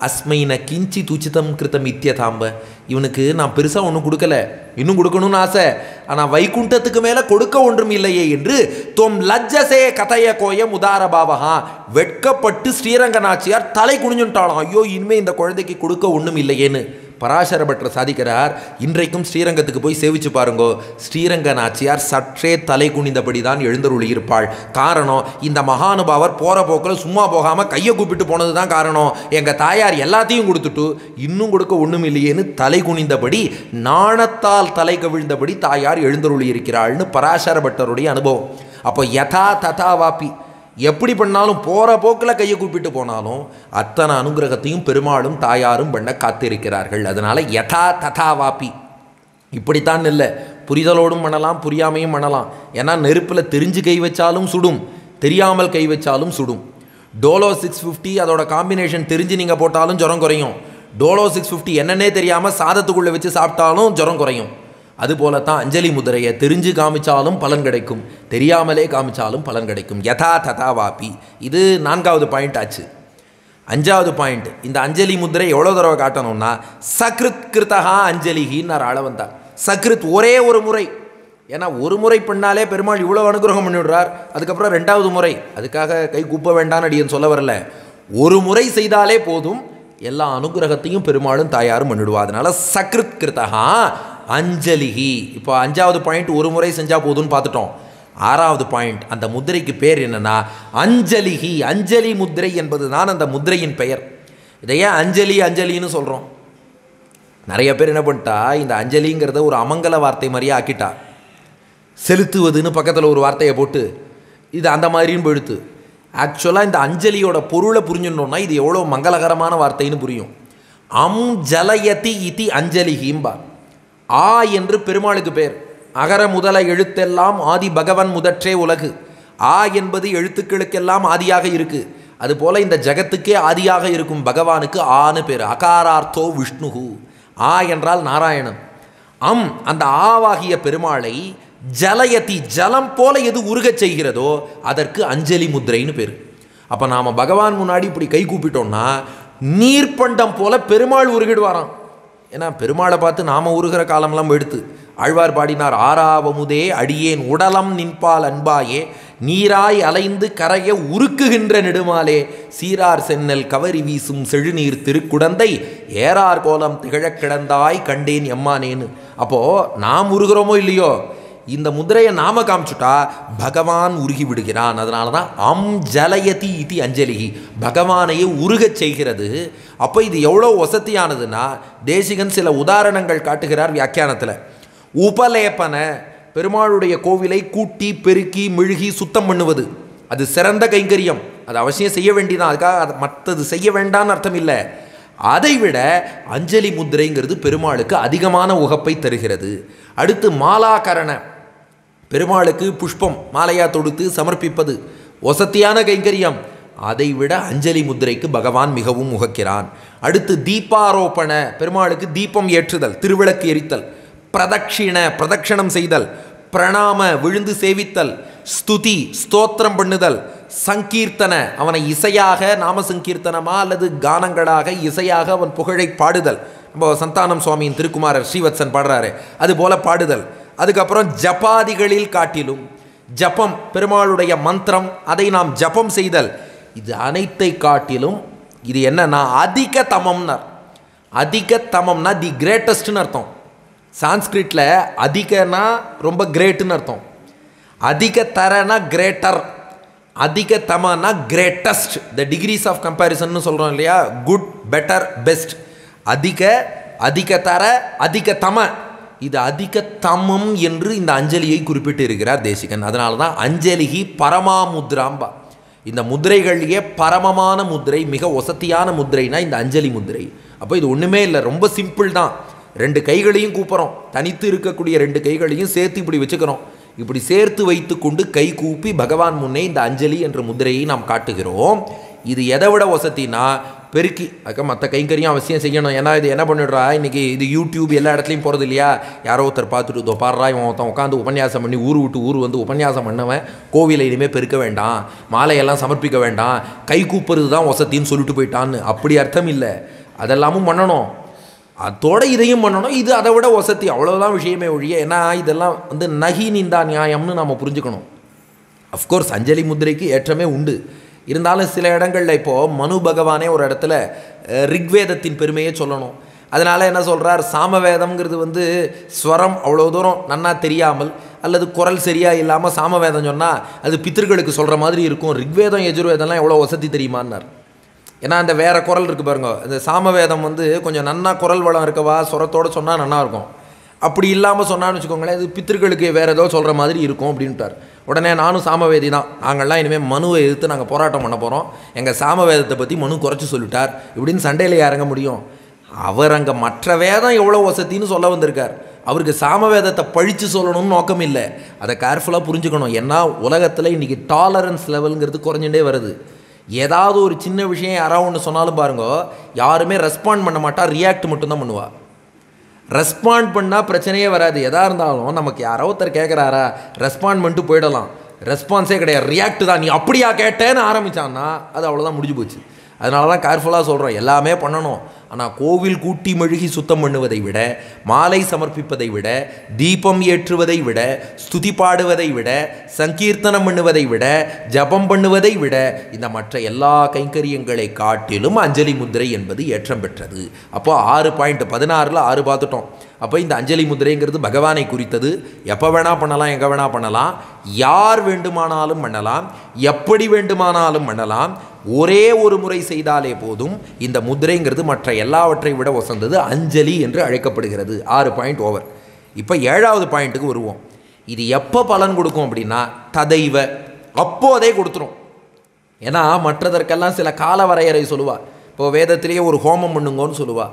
அஸ்மைன கிஞ்சி தூச்சிதம் கிருத்தம் இத்தியதாம்ப. இவனுக்கு நான் பெருசாக ஒன்றும் கொடுக்கல. இன்னும் கொடுக்கணும்னு ஆசை. ஆனால் வைகுண்டத்துக்கு மேலே கொடுக்க ஒன்றும் இல்லையே என்று தோம் லஜ்ஜசே கதைய கோயம் உதார பாவகா. வெட்கப்பட்டு ஸ்ரீரங்கநாச்சியார் தலை குனிஞ்சுட்டாளாம். ஐயோ இனிமே இந்த குழந்தைக்கு கொடுக்க ஒன்றும் இல்லையேன்னு. பராசர பட்டர் சாதிக்கிறார் இன்றைக்கும் ஸ்ரீரங்கத்துக்கு போய் சேவிச்சு பாருங்கோ. ஸ்ரீரங்க நாச்சியார் சற்றே தலை குனிந்தபடி தான் எழுந்தருளி இருப்பாள் காரணம் இந்த மகானுபாவர் போகிற போக்கில் சும்மா போகாமல் கையை கூப்பிட்டு போனது தான் காரணம். எங்கள் தாயார் எல்லாத்தையும் கொடுத்துட்டு இன்னும் கொடுக்க ஒன்றும் இல்லையேன்னு தலை குனிந்தபடி நாணத்தால் தலை கவிழ்ந்தபடி தாயார் எழுந்தருளி இருக்கிறாள்னு பராசர பட்டருடைய அனுபவம். அப்போ யதா ததா வாப்பி எப்படி பண்ணாலும் போகிற போக்கில் கையை கூப்பிட்டு போனாலும் அத்தனை அனுகிரகத்தையும் பெருமாளும் தாயாரும் பண்ண காத்திருக்கிறார்கள். அதனால் யதா ததா வாப்பி இப்படித்தான் இல்லை. புரிதலோடும் பண்ணலாம் புரியாமையும் பண்ணலாம். ஏன்னா நெருப்பில் தெரிஞ்சு கை வச்சாலும் சுடும். தெரியாமல் கை வச்சாலும் சுடும். டோலோ சிக்ஸ் ஃபிஃப்டி அதோட காம்பினேஷன் தெரிஞ்சு நீங்கள் போட்டாலும் ஜுரம் குறையும். டோலோ சிக்ஸ் ஃபிஃப்டி என்னன்னே தெரியாமல் சாதத்துக்குள்ளே வச்சு சாப்பிட்டாலும் ஜுரம் குறையும். அதுபோல தான் அஞ்சலி முதிரையை தெரிஞ்சு காமிச்சாலும் பலன் கிடைக்கும். தெரியாமலே காமிச்சாலும் பலன் கிடைக்கும். யதா ததா வாபி. இது நான்காவது பாயிண்ட் ஆச்சு. அஞ்சாவது பாயிண்ட் இந்த அஞ்சலி முத்திரை எவ்வளோ தடவை காட்டணும்னா சக்ருத் கிருத்தகா அஞ்சலிகின்னு ஆள வந்தார் சக்ருத் ஒரே ஒரு முறை. ஏன்னா ஒரு முறை பண்ணாலே பெருமாள் இவ்வளோ அனுகிரகம் பண்ணிவிடுறார் அதுக்கப்புறம் ரெண்டாவது முறை. அதுக்காக கை கூப்ப வேண்டான்னு அடியன் சொல்ல வரல. ஒரு முறை செய்தாலே போதும். எல்லா அனுகிரகத்தையும் பெருமாளும் தாயாரும் பண்ணிடுவா. அதனால சக்ருத் கிருத்தகா அஞ்சலிகி. இப்போ அஞ்சாவது பாயிண்ட் ஒரு முறை செஞ்சால் போதும்னு பார்த்துட்டோம். ஆறாவது பாயிண்ட் அந்த முதிரைக்கு பேர் என்னன்னா அஞ்சலிகி. அஞ்சலி முத்திரை என்பது தான் அந்த முத்திரையின் பெயர். இதை ஏன் அஞ்சலி அஞ்சலின்னு சொல்கிறோம் நிறைய பேர் என்ன பண்ணிட்டா இந்த அஞ்சலிங்கிறத ஒரு அமங்கல வார்த்தை மாதிரியே ஆக்கிட்டா. செலுத்துவதுன்னு பக்கத்தில் ஒரு வார்த்தையை போட்டு இது அந்த மாதிரின்னு போயிடுத்து. ஆக்சுவலாக இந்த அஞ்சலியோட பொருளை புரிஞ்சுட்டோம்னா இது எவ்வளோ மங்களகரமான வார்த்தைன்னு புரியும். அம் ஜலயதி இதி அஞ்சலிகிம்பா. ஆ என்று பெருமாளுக்கு பேர். அகர முதல எழுத்தெல்லாம் ஆதி பகவன் முதற்றே உலகு. ஆ என்பது எழுத்துக்களுக்கெல்லாம் ஆதியாக இருக்கு. அதுபோல இந்த ஜகத்துக்கே ஆதியாக இருக்கும் பகவானுக்கு ஆன்னு பேர். அகாரார்த்தோ விஷ்ணுகு ஆ என்றால் நாராயணன். அம் அந்த ஆவாகிய பெருமாளை ஜலயதி ஜலம் போல எது உருகச் செய்கிறதோ அதற்கு அஞ்சலி முத்திரைன்னு பேர். அப்போ நாம் பகவான் முன்னாடி இப்படி கை கூப்பிட்டோம்னா நீர்ப்பண்டம் போல பெருமாள் உருகிடுவாராம். ஏன்னா பெருமாளை பார்த்து நாம உருகிற காலம்லாம் எடுத்து. ஆழ்வார் பாடினார் ஆறாவமுதே அடியேன் உடலம் நின்பால் அன்பாயே நீராய் அலைந்து கரைய உருக்குகின்ற நெடுமாலே சீரார் சென்னல் கவரி வீசும் செழுநீர் திருக்குடந்தை ஏறார் கோலம் திகழக் கிடந்தாய் கண்டேன் எம்மானேன்னு அப்போ நாம் உருகிறோமோ இல்லையோ? இந்த முதிரையை நாம காமிச்சுட்டா பகவான் உருகி விடுகிறான். அதனால தான் அம் ஜலயதி இதி அஞ்சலிகி. பகவானையே உருகச் செய்கிறது. அப்போ இது எவ்வளோ வசதியானதுன்னா தேசிகன் சில உதாரணங்கள் காட்டுகிறார் வியாக்கியானத்தில். உபலேபன பெருமாளுடைய கோவிலை கூட்டி பெருக்கி மெழுகி சுத்தம் பண்ணுவது. அது சிறந்த கைங்கரியம். அது அவசியம் செய்ய வேண்டிதான் அதுக்காக அது மற்றது செய்ய வேண்டான்னு அர்த்தம் இல்லை. அதை விட அஞ்சலி முத்திரைங்கிறது பெருமாளுக்கு அதிகமான உகப்பை தருகிறது. அடுத்து மாலாகரண. பெருமாளுக்கு புஷ்பம் மாலையா தொடுத்து சமர்ப்பிப்பது. வசத்தியான கைங்கரியம். அதைவிட அஞ்சலி முத்திரைக்கு பகவான் மிகவும் உகக்கிறான் அடுத்து தீபாரோபண பெருமாளுக்கு தீபம் ஏற்றுதல் திருவிளக்கு எரித்தல் பிரதட்சிண பிரதட்சணம் செய்தல் பிரணாம விழுந்து சேவித்தல் ஸ்துதி ஸ்தோத்திரம் பண்ணுதல் சங்கீர்த்தன அவனை இசையாக நாம சங்கீர்த்தனமா அல்லது கானங்களாக இசையாக அவன் புகழை பாடுதல். நம்ம சந்தானம் சுவாமியின் திருக்குமாரர் ஸ்ரீவத்சன் பாடுறாரு அது போல பாடுதல். அதுக்கப்புறம் ஜபாதிகளில் காட்டிலும் ஜபம் பெருமாளுடைய மந்திரம் அதை நாம் ஜபம் செய்தல் இது அனைத்தை காட்டிலும் இது என்னன்னா அதிக தமம்னர் அதிக தமம்னா தி கிரேட்டஸ்ட்னு அர்த்தம். சான்ஸ்கிரிட்டில் அதிகனா ரொம்ப கிரேட்டுன்னு அர்த்தம். அதிக தரனா கிரேட்டர் அதிக Tamannaah greatest the degrees of comparison சொல்கிறோம் இல்லையா? குட் பெட்டர் பெஸ்ட் அதிக அதிக தர அதிக தம. இது அதிக தமம் என்று இந்த அஞ்சலியை குறிப்பிட்டு இருக்கிறார் தேசிகன். அதனால தான் அஞ்சலிகி பரமாமுத்ராம்பா. இந்த முதிரைகள்லேயே பரமமான முத்திரை மிக ஒசத்தியான முதிரைனா இந்த அஞ்சலி முதிரை. அப்போ இது ஒன்றுமே இல்லை ரொம்ப சிம்பிள் தான். ரெண்டு கைகளையும் கூப்புறோம். தனித்து இருக்கக்கூடிய ரெண்டு கைகளையும் சேர்த்து இப்படி வச்சுக்கிறோம். இப்படி சேர்த்து வைத்துக்கொண்டு கை கூப்பி பகவான் முன்னே இந்த அஞ்சலி என்ற முதிரையை நாம் காட்டுகிறோம். இது எதை விட வசத்தினா பெருக்கி. அக்கா மற்ற கைங்கரியும் அவசியம் செய்யணும். ஏன்னா இது என்ன பண்ணிடுறா? இன்றைக்கி இது யூடியூப் எல்லா இடத்துலையும் போகிறது இல்லையா? யாரோ ஒருத்தர் பார்த்துட்டு இதோ பாடுறா. இவன் ஒருத்தன் உட்காந்து உபன்யாசம் பண்ணி ஊர் விட்டு ஊர் வந்து உபன்யாசம் பண்ணவன் கோவிலை இனிமேல் பெருக்க வேண்டாம். மாலையெல்லாம் சமர்ப்பிக்க வேண்டாம். கை கூப்புறது தான் வசத்தின்னு சொல்லிட்டு போயிட்டான்னு. அப்படி அர்த்தம் இல்லை. அதெல்லாமும் பண்ணணும். அதோட இதையும் பண்ணணும். இது அதை விட வசதி. அவ்வளோதான் விஷயமே ஒழிய. ஏன்னா இதெல்லாம் வந்து நகி நிந்தா நியாயம்னு நாம் புரிஞ்சுக்கணும். அஃப்கோர்ஸ் அஞ்சலி முத்திரைக்கு ஏற்றமே உண்டு. இருந்தாலும் சில இடங்களில் இப்போது மனு பகவானே ஒரு இடத்துல ரிக்வேதத்தின் பெருமையை சொல்லணும். அதனால் என்ன சொல்கிறார் சாமவேதம்ங்கிறது வந்து ஸ்வரம் அவ்வளோ தூரம் நன்னா தெரியாமல் அல்லது குரல் சரியாக இல்லாமல் சாமவேதம் சொன்னால் அது பித்திருக்களுக்கு சொல்கிற மாதிரி இருக்கும். ரிக்வேதம் எஜுர்வேதம்லாம் எவ்வளோ வசதி தெரியுமான்னார். ஏன்னா அந்த வேறு குரல் இருக்குது பாருங்க. இந்த சாமவேதம் வந்து கொஞ்சம் நன்னா குரல் வளம் இருக்கவா? சுரத்தோடு சொன்னால் நல்லாயிருக்கும் இருக்கும். அப்படி இல்லாமல் சொன்னான்னு வச்சுக்கோங்களேன் இது பித்திருக்களுக்கு வேறு ஏதோ சொல்கிற மாதிரி இருக்கும் அப்படின்ட்டார். உடனே நானும் சாமவேதி தான் நாங்கள்லாம் இனிமேல் மனுவை எதிர்த்து நாங்கள் போராட்டம் பண்ண போகிறோம் எங்கள் சாமவேதத்தை பற்றி மனு குறைச்சி சொல்லிட்டார். இப்படின்னு சண்டையில் இறங்க முடியும்? அவர் அங்கே மற்ற வேதம் எவ்வளோ வசதின்னு சொல்ல வந்திருக்கார். அவருக்கு சாமவேதத்தை பழித்து சொல்லணும்னு நோக்கம் இல்லை. அதை கேர்ஃபுல்லாக புரிஞ்சுக்கணும். ஏன்னா உலகத்தில் இன்றைக்கி டாலரன்ஸ் லெவலுங்கிறது குறைஞ்சுட்டே வருது. ஏதாவது ஒரு சின்ன விஷயம் யாராவது ஒன்று சொன்னாலும் பாருங்க யாருமே ரெஸ்பாண்ட் பண்ண மாட்டா ரியாக்ட் மட்டும்தான் பண்ணுவாள் ரெஸ்பாண்ட் பண்ணால் பிரச்சனையே வராது. எதாக இருந்தாலும் நமக்கு யாரோ ஒருத்தர் கேட்குறாரா ரெஸ்பாண்ட் பண்ணிட்டு போயிடலாம். ரெஸ்பான்ஸே கிடையாது. ரியாக்ட் தான். நீ அப்படியா கேட்டேன்னு ஆரம்பிச்சான்னா அது அவ்வளோதான் முடிஞ்சு போச்சு. அதனால தான் கேர்ஃபுல்லாக சொல்கிறோம் எல்லாமே பண்ணணும். ஆனால் கோவில் கூட்டி மெழுகி சுத்தம் பண்ணுவதை விட மாலை சமர்ப்பிப்பதை விட தீபம் ஏற்றுவதை விட ஸ்துதி பாடுவதை விட சங்கீர்த்தனம் பண்ணுவதை விட ஜபம் பண்ணுவதை விட இந்த மற்ற எல்லா கைங்கரியங்களை காட்டிலும் அஞ்சலி முத்திரை என்பது ஏற்றம் பெற்றது. அப்போ ஆறு பாயிண்ட் பதினாறில் ஆறு பார்த்துட்டோம். அப்போ இந்த அஞ்சலி முதிரைங்கிறது பகவானை குறித்தது. எப்போ வேணால் பண்ணலாம் எங்கே வேணால் பண்ணலாம். யார் வேண்டுமானாலும் பண்ணலாம் எப்படி வேண்டுமானாலும் பண்ணலாம். ஒரே ஒரு முறை செய்தாலே போதும் இந்த முதிரைங்கிறது மற்ற எல்லாவற்றை விட வசந்தது அஞ்சலி என்று அழைக்கப்படுகிறது. ஆறு பாயிண்ட் ஓவர் இப்போ ஏழாவது பாயிண்ட்டுக்கு வருவோம். இது எப்போ பலன் கொடுக்கும் அப்படின்னா ததைவ. அப்போதே கொடுத்துரும். ஏன்னா மற்றதற்கெல்லாம் சில கால வரையறை சொல்லுவாள் இப்போ வேதத்திலேயே ஒரு ஹோமம் பண்ணுங்கன்னு சொல்லுவாள்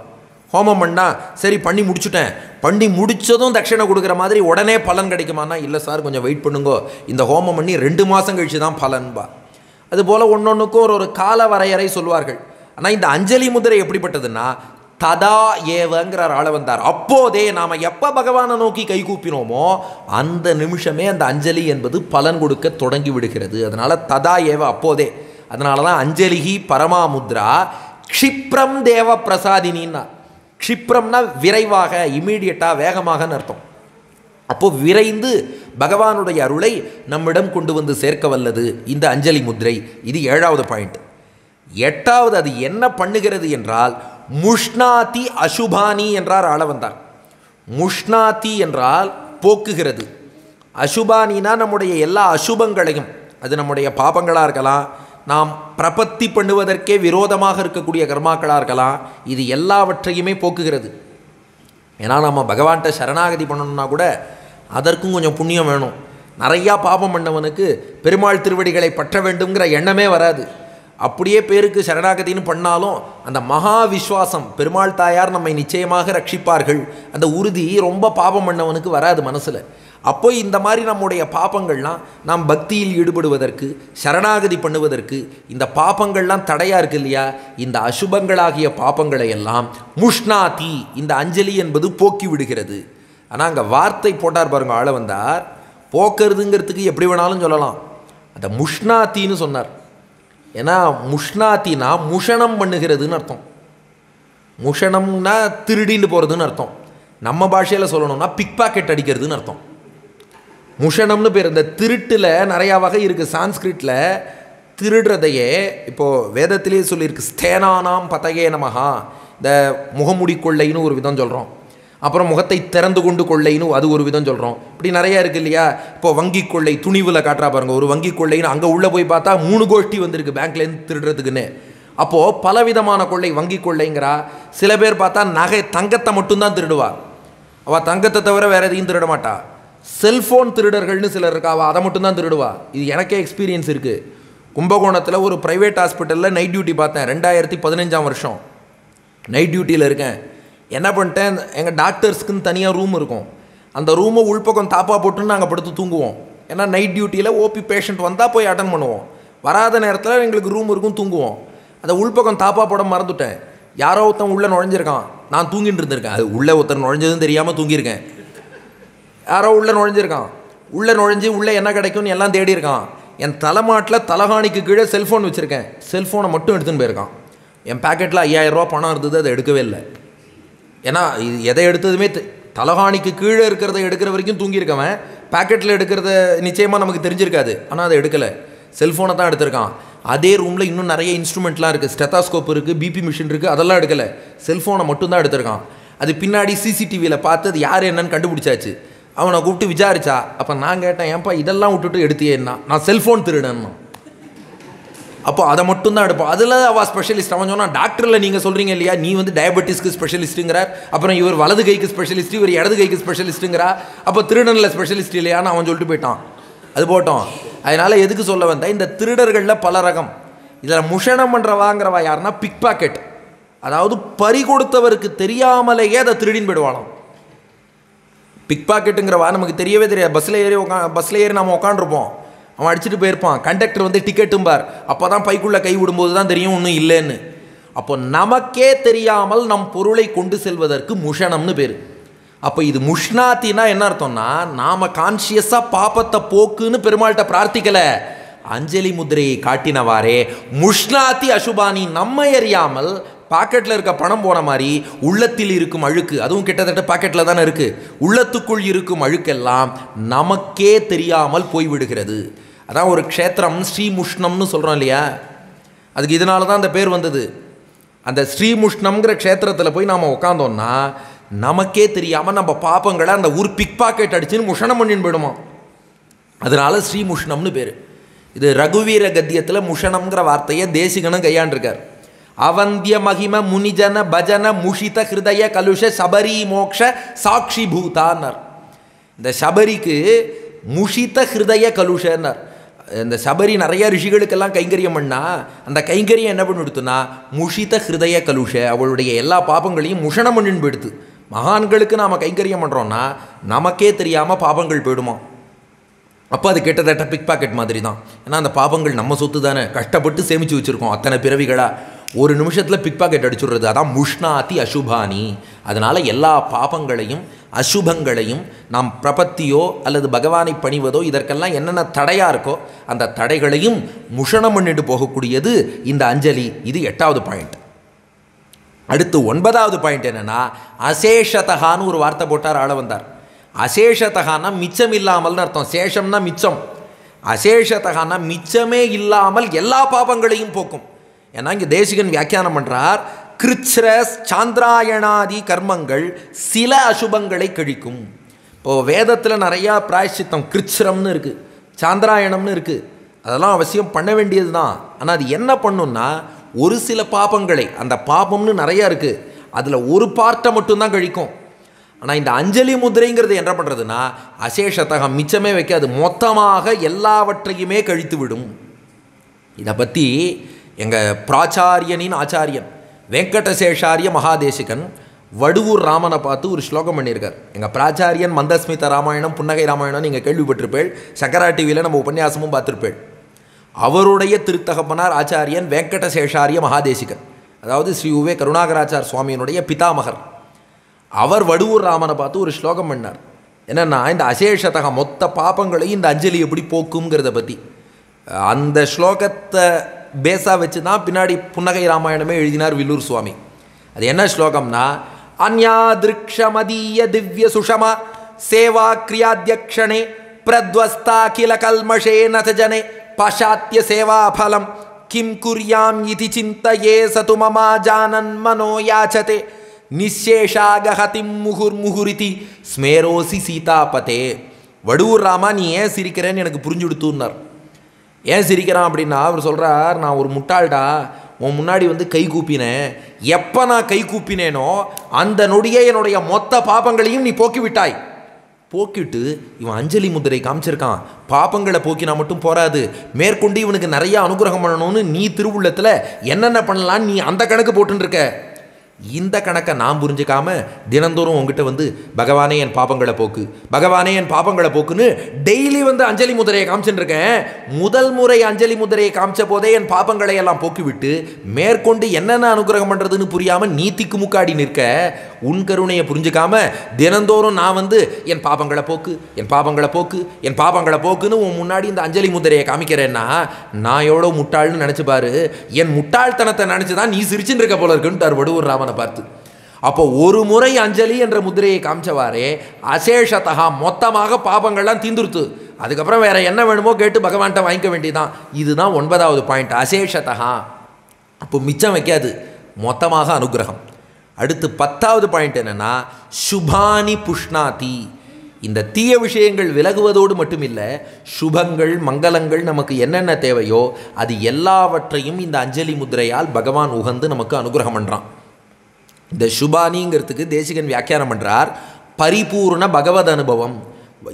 ஹோமம் பண்ணா சரி பண்ணி முடிச்சுட்டேன். பண்ணி முடிச்சதும் தட்சிணை கொடுக்குற மாதிரி உடனே பலன் கிடைக்குமானா இல்லை சார் கொஞ்சம் வெயிட் பண்ணுங்கோ. இந்த ஹோமம் பண்ணி ரெண்டு மாதம் கழிச்சு தான் பலன்பா. அதுபோல் ஒன்றொன்றுக்கும் ஒரு ஒரு கால வரையறை சொல்வார்கள் ஆனால் இந்த அஞ்சலி முதிரை எப்படிப்பட்டதுன்னா ததா ஏவங்கிறார் ஆள வந்தார். அப்போதே நாம் எப்போ பகவானை நோக்கி கை கூப்பினோமோ அந்த நிமிஷமே அந்த அஞ்சலி என்பது பலன் கொடுக்க தொடங்கி விடுகிறது. அதனால் ததா ஏவ அப்போதே. அதனால தான் அஞ்சலிகி பரமாமுத்ரா க்ஷிப்ரம் தேவ பிரசாதினின்னா க்ஷிப்ரம்னா விரைவாக இமீடியட்டாக வேகமாகன்னு அர்த்தம். அப்போது விரைந்து பகவானுடைய அருளை நம்மிடம் கொண்டு வந்து சேர்க்க வல்லது இந்த அஞ்சலி முத்ரை. இது ஏழாவது பாயிண்ட் எட்டாவது அது என்ன பண்ணுகிறது என்றால் முஷ்ணாதி அசுபானி என்றார் ஆளவந்தார் முஷ்ணாதி என்றால் போக்குகிறது. அசுபானினா நம்முடைய எல்லா அசுபங்களையும் அது நம்முடைய பாபங்களாக இருக்கலாம் நாம் பிரபத்தி பண்ணுவதற்கே விரோதமாக இருக்கக்கூடிய கர்மாக்களாக இருக்கலாம் இது எல்லாவற்றையுமே போக்குகிறது. ஏன்னா நம்ம பகவான்கிட்ட சரணாகதி பண்ணணும்னா கூட அதற்கும் கொஞ்சம் புண்ணியம் வேணும். நிறையா பாபம் பண்ணவனுக்கு பெருமாள் திருவடிகளை பற்ற வேண்டுங்கிற எண்ணமே வராது. அப்படியே பேருக்கு சரணாகதின்னு பண்ணாலும் அந்த மகா விஸ்வாசம் பெருமாள் தாயார் நம்மை நிச்சயமாக ரட்சிப்பார்கள். அந்த உறுதி ரொம்ப பாபம் பண்ணவனுக்கு வராது மனசில். அப்போ இந்த மாதிரி நம்முடைய பாப்பங்கள்லாம் நாம் பக்தியில் ஈடுபடுவதற்கு சரணாகதி பண்ணுவதற்கு இந்த பாப்பங்கள்லாம் தடையாக இருக்கு இல்லையா? இந்த அசுபங்களாகிய பாப்பங்களை எல்லாம் முஷ்ணாதி இந்த அஞ்சலி என்பது போக்கி விடுகிறது. ஆனால் அங்கே வார்த்தை போட்டார் பாருங்க ஆள வந்தார். போக்குறதுங்கிறதுக்கு எப்படி வேணாலும் சொல்லலாம். அந்த முஷ்ணாத்தின்னு சொன்னார். ஏன்னா முஷ்ணாத்தினா முஷணம் பண்ணுகிறதுன்னு அர்த்தம். முஷணம்னா திருடின்னு போகிறதுன்னு அர்த்தம். நம்ம பாஷையில் சொல்லணும்னா பிக் பாக்கெட் அடிக்கிறதுன்னு அர்த்தம். முஷணம்னு பேர் இந்த திருட்டில் நிறையா வகை இருக்குது சான்ஸ்கிரிட்டில் திருடுறதையே இப்போது வேதத்திலேயே சொல்லியிருக்கு ஸ்தேனானாம் பதகே நமஹா. இந்த முகமுடி கொள்ளைன்னு ஒரு விதம் சொல்கிறோம் அப்புறம் முகத்தை திறந்து கொண்டு கொள்ளைன்னு அது ஒரு விதம் சொல்கிறோம் இப்படி நிறையா இருக்குது இல்லையா? இப்போ வங்கி கொள்ளை துணிவில் காட்டுறா பாருங்கள் ஒரு வங்கி கொள்ளைன்னு அங்கே உள்ளே போய் பார்த்தா மூணு கோஷ்டி வந்திருக்கு பேங்க்லேருந்து திருடுறதுக்குன்னு. அப்போது பலவிதமான கொள்ளை வங்கி கொள்ளைங்கிறா. சில பேர் பார்த்தா நகை தங்கத்தை மட்டும்தான் திருடுவா. அவள் தங்கத்தை தவிர வேறு எதையும் திருட மாட்டா. செல்ஃபோன் திருடர்கள்னு சிலர் இருக்கா? அவள் அதை மட்டும்தான் திருடுவா. இது எனக்கே எக்ஸ்பீரியன்ஸ் இருக்குது கும்பகோணத்தில் ஒரு ப்ரைவேட் ஹாஸ்பிட்டலில் நைட் டியூட்டி பார்த்தேன். ரெண்டாயிரத்தி பதினஞ்சாம் வருஷம். நைட் டியூட்டியில் இருக்கேன். என்ன பண்ணிட்டேன்? எங்கள் டாக்டர்ஸ்க்குன்னு தனியாக ரூம் இருக்கும். அந்த ரூமை உள்பக்கம் தாப்பா போட்டுன்னு நாங்கள் படுத்து தூங்குவோம். ஏன்னா நைட் டியூட்டியில் ஓபி பேஷண்ட் வந்தால் போய் அட்டன் பண்ணுவோம். வராத நேரத்தில் எங்களுக்கு ரூம் இருக்கும் தூங்குவோம். அந்த உள்பக்கம் தாப்பா போட மறந்துட்டேன். யாரோ ஒருத்தன் உள்ளே நுழைஞ்சிருக்கான். நான் தூங்கிட்டு இருந்திருக்கேன். அது உள்ளே ஒருத்தர் நுழைஞ்சதும் தெரியாமல் தூங்கியிருக்கேன். யாரோ உள்ளே நுழைஞ்சிருக்கான். உள்ளே நுழைஞ்சு உள்ளே என்ன கிடைக்கும்னு எல்லாம் தேடி இருக்கான் என் தலைமாட்டில் தலகாணிக்கு கீழே செல்ஃபோன் வச்சுருக்கேன். செல்ஃபோனை மட்டும் எடுத்துன்னு போயிருக்கான். என் பேக்கெட்டில் ஐயாயிரரூபா பணம் இருந்தது அதை எடுக்கவே இல்லை. ஏன்னா இது எதை எடுத்ததுமே தலகாணிக்கு கீழே இருக்கிறத எடுக்கிற வரைக்கும் தூங்கியிருக்கவன். பேக்கெட்டில் எடுக்கிறத நிச்சயமாக நமக்கு தெரிஞ்சிருக்காது. ஆனால் அதை எடுக்கலை. செல்ஃபோனை தான் எடுத்திருக்கான். அதே ரூமில் இன்னும் நிறைய இன்ஸ்ட்ருமெண்ட்லாம் இருக்குது ஸ்டெத்தாஸ்கோப் இருக்குது பிபி மிஷின் இருக்குது அதெல்லாம் எடுக்கலை. செல்ஃபோனை மட்டும்தான் எடுத்திருக்கான். அது பின்னாடி சிசிடிவியில் பார்த்து அது யார் என்னன்னு கண்டுபிடிச்சாச்சு. அவனை கூப்பிட்டு விசாரிச்சா அப்போ நான் கேட்டேன் ஏன்ப்பா இதெல்லாம் விட்டுட்டு எடுத்தியேன்னா நான் செல்ஃபோன் திருடணும்? அப்போ அதை மட்டும் தான் எடுப்போம். அதில் அவள் ஸ்பெஷலிஸ்ட் அவன் சொன்னால் டாக்டரில் நீங்கள் சொல்கிறீங்க இல்லையா? நீ வந்து டயபெட்டிஸ்க்கு ஸ்பெஷலிஸ்ட்டுங்கிறார் அப்புறம் இவர் வலது கைக்கு ஸ்பெஷலிஸ்ட் இவர் இடது கைக்கு ஸ்பெஷலிஸ்ட்டுங்கிறா அப்போ திருடனில் ஸ்பெஷலிஸ்ட் இல்லையான்னு அவன் சொல்லிட்டு போயிட்டான். அது போட்டோம். அதனால் எதுக்கு சொல்ல வந்தேன்? இந்த திருடர்களில் பல ரகம். இதில் முஷணம் பண்ணுறவாங்கிறவா யாருன்னா பிக் பாக்கெட் அதாவது பறி கொடுத்தவருக்கு தெரியாமலேயே அதை திருடின்னு போயிடுவாளாம். பிக் பாக்கெட்டுங்கிறவா நமக்கு தெரியவே தெரியாது. பஸ்ஸில் ஏறி உட்கா பஸ்ஸில் ஏறி நம்ம உட்காந்துருப்போம் அவன் அடிச்சுட்டு போயிருப்பான். கண்டக்டர் வந்து டிக்கெட்டும்பார் அப்போ தான் பைக்குள்ளே கை விடும்போது தான் தெரியும் ஒன்றும் இல்லைன்னு. அப்போ நமக்கே தெரியாமல் நம் பொருளை கொண்டு செல்வதற்கு முஷணம்னு பேர். அப்போ இது முஷ்ணாத்தினா என்ன அர்த்தம்னா நாம் கான்ஷியஸாக பாப்பத்தை போக்குன்னு பெருமாள்கிட்ட பிரார்த்திக்கலை. அஞ்சலி முத்திரையை காட்டினவாறே முஷ்ணாத்தி அசுபானி நம்மை அறியாமல் பாக்கெட்டில் இருக்க பணம் போன மாதிரி உள்ளத்தில் இருக்கும் அழுக்கு அதுவும் கிட்டத்தட்ட பாக்கெட்டில் தானே இருக்குது உள்ளத்துக்குள் இருக்கும் அழுக்கெல்லாம் நமக்கே தெரியாமல் போய்விடுகிறது. அதான் ஒரு க்ஷேத்திரம் ஸ்ரீமுஷ்ணம்னு சொல்கிறோம் இல்லையா? அதுக்கு இதனால தான் அந்த பேர் வந்தது. அந்த ஸ்ரீமுஷ்ணம்ங்கிற க்ஷேத்திரத்தில் போய் நாம் உட்காந்தோம்னா நமக்கே தெரியாமல் நம்ம பாப்பங்களை அந்த ஊர் பிக் பாக்கெட் அடிச்சுன்னு முஷணம் பண்ணின்னு போயிடுமா? அதனால ஸ்ரீமுஷ்ணம்னு பேர். இது ரகுவீர கத்தியத்தில் முஷணம்ங்கிற வார்த்தையை தேசிகனும் கையாண்டிருக்கார். அவந்திய மகிம முனிஜன பஜன முஷித ஹிருதய கலுஷ சபரி மோக்ஷ சாட்சி பூதான்னார் இந்த சபரிக்கு முஷித ஹிருதய கலுஷன்னார் இந்த சபரி நிறைய ரிஷிகளுக்கெல்லாம் கைங்கரியம் பண்ணா அந்த கைங்கரியம் என்ன பண்ணிடுத்துனா முஷித ஹிருதய கலுஷ அவளுடைய எல்லா பாபங்களையும் முஷணம் பண்ணின்னு போயிடுது மகான்களுக்கு நாம் கைங்கரியம் பண்ணுறோன்னா நமக்கே தெரியாமல் பாபங்கள் போயிடுமா? அப்போ அது கிட்டத்தட்ட பிக் பாக்கெட் மாதிரி தான் ஏன்னா அந்த பாபங்கள் நம்ம சொத்து தானே கஷ்டப்பட்டு சேமித்து வச்சுருக்கோம் அத்தனை பிறவிகளாக ஒரு நிமிஷத்தில் பிக் பாக்கெட் அடிச்சுடுறது. அதான் முஷ்ணாதி அசுபானி. அதனால் எல்லா பாபங்களையும் அசுபங்களையும் நாம் பிரபத்தியோ அல்லது பகவானை பணிவதோ இதற்கெல்லாம் என்னென்ன தடையாக இருக்கோ அந்த தடைகளையும் முஷணம் பண்ணிட்டு போகக்கூடியது இந்த அஞ்சலி. இது எட்டாவது பாயிண்ட் அடுத்து ஒன்பதாவது பாயிண்ட் என்னென்னா அசேஷதகான்னு ஒரு வார்த்தை போட்டார் ஆள வந்தார். அசேஷதகானா மிச்சம் இல்லாமல்னு அர்த்தம். சேஷம்னா மிச்சம். அசேஷதகானா மிச்சமே இல்லாமல் எல்லா பாபங்களையும் போக்கும். ஏன்னா இங்கே தேசிகன் வியாக்கியானம் பண்ணுறார் கிருச்ரஸ் சாந்திராயணாதி கர்மங்கள் சில அசுபங்களை கழிக்கும். இப்போது வேதத்தில் நிறையா பிராய்ச்சித்தம் கிருச்சிரம்னு இருக்குது சாந்திராயணம்னு இருக்குது அதெல்லாம் அவசியம் பண்ண வேண்டியது தான் ஆனால் அது என்ன பண்ணுன்னா ஒரு சில பாபங்களை அந்த பாபம்னு நிறையா இருக்குது அதில் ஒரு பார்ட்டை மட்டும்தான் கழிக்கும். ஆனால் இந்த அஞ்சலி முதிரைங்கிறது என்ன பண்ணுறதுன்னா அசேஷத்தகம் மிச்சமே வைக்காது மொத்தமாக எல்லாவற்றையுமே கழித்து விடும் இதை பற்றி எங்கள் பிராச்சாரியனின் ஆச்சாரியன் வெங்கடசேஷாரிய மகாதேசிகன் வடுவூர் ராமனை பார்த்து ஒரு ஸ்லோகம் பண்ணியிருக்கார். எங்கள் பிராச்சாரியன் மந்தஸ்மித ராமாயணம் புன்னகை ராமாயணம் நீங்கள் கேள்விப்பட்டிருப்பேள் சங்கரா டிவியில் நம்ம உபன்யாசமும் பார்த்துருப்பேள். அவருடைய திருத்தகப்பனார் ஆச்சாரியன் வெங்கடசேஷாரிய மகாதேசிகன் அதாவது ஸ்ரீ உவே கருணாகராச்சார் சுவாமியினுடைய பிதாமகர். அவர் வடுவூர் ராமனை பார்த்து ஒரு ஸ்லோகம் பண்ணார். என்னென்னா இந்த அசேஷத்தக மொத்த பாப்பங்களையும் இந்த அஞ்சலி எப்படி போக்குங்கிறத பற்றி அந்த ஸ்லோகத்தை பேஸாக வச்சு தான் பின்னாடி புன்னகை ராமாயணமே எழுதினார் வில்லூர் சுவாமி. அது என்ன ஸ்லோகம்னா அந்யாதிருக்ஷமதீய திவ்ய சுஷமா சேவா கிரியாத்தியக்ஷணே பிரத்வஸ்தாகில கல்மஷே நதஜனே பாஷாத்திய சேவா ஃபலம் கிம் குறியாம் இது சிந்தையே சது மமா ஜானன் மனோ யாச்சதே நிசேஷாகஹதிம் முகுர் முகுரிதி ஸ்மேரோசி சீதாபதே. வடுவூர் ராமா நீ ஏன் சிரிக்கிறேன்னு எனக்கு புரிஞ்சு கொடுத்துன்னார் ஏன் சிரிக்கிறான் அப்படின்னா அவர் சொல்கிறார் நான் ஒரு முட்டாள்டா உன் முன்னாடி வந்து கை கூப்பினேன். எப்போ நான் கை கூப்பினேனோ அந்த நொடியே என்னுடைய மொத்த பாபங்களையும் நீ போக்கிவிட்டாய் போக்கிட்டு இவன் அஞ்சலி முதிரை காமிச்சிருக்கான். பாப்பங்களை போக்கினா மட்டும் போராது. மேற்கொண்டு இவனுக்கு நிறைய அனுகிரகம் பண்ணணும்னு நீ திருவுள்ளத்தில் என்னென்ன பண்ணலான்னு நீ அந்த கணக்கு போட்டுன்னு இருக்க. இந்த கணக்கை நான் புரிஞ்சுக்காம தினந்தோறும் உங்ககிட்ட வந்து பகவானே என் பாப்பங்களை போக்கு. பகவானே என் பாப்பங்களை போக்குன்னு டெய்லி வந்து அஞ்சலி முதிரையை காமிச்சுட்டுருக்கேன் முதல் முறை அஞ்சலி முதிரையை காமிச்ச போதே என் பாப்பங்களை எல்லாம் போக்குவிட்டு மேற்கொண்டு என்னென்ன அனுகிரகம் பண்ணுறதுன்னு புரியாமல் நீ திக்குமுக்காடி நிற்க உன் கருணையை புரிஞ்சுக்காம தினந்தோறும் நான் வந்து என் பாப்பங்களை போக்கு என் பாப்பங்களை போக்கு என் பாப்பங்களை போக்குன்னு உன் முன்னாடி இந்த அஞ்சலி முதிரையை காமிக்கிறேன்னா நான் எவ்வளோ முட்டாள்னு நினச்சி பாரு. என் முட்டாள்தனத்தை நினச்சி தான் நீ சிரிச்சுட்டு இருக்க போல இருக்குன்ட்டார் வடுவூர் ராமனை பார்த்து அப்போ ஒரு முறை அஞ்சலி என்ற முதிரையை காமிச்சவாறே அசேஷத்தகா மொத்தமாக பாபங்கள்லாம் தீந்துருத்து. அதுக்கப்புறம் வேற என்ன வேணுமோ கேட்டு பகவான்கிட்ட வாங்கிக்க வேண்டியதான் இதுதான் ஒன்பதாவது பாயிண்ட் அசேஷத்தகா அப்போ மிச்சம் வைக்காது. மொத்தமாக அனுகிரகம். அடுத்து பத்தாவது பாயிண்ட் என்னன்னா சுபானி புஷ்ணாதி. இந்த தீய விஷயங்கள் விலகுவதோடு மட்டுமில்லை சுபங்கள் மங்களங்கள் நமக்கு என்னென்ன தேவையோ அது எல்லாவற்றையும் இந்த அஞ்சலி முத்திரையால் பகவான் உகந்து நமக்கு அனுகிரகம் பண்ணுறான் இந்த சுபானிங்கிறதுக்கு தேசிகன் வியாக்கியானம் பண்ணுறார் பரிபூர்ண பகவத் அனுபவம்.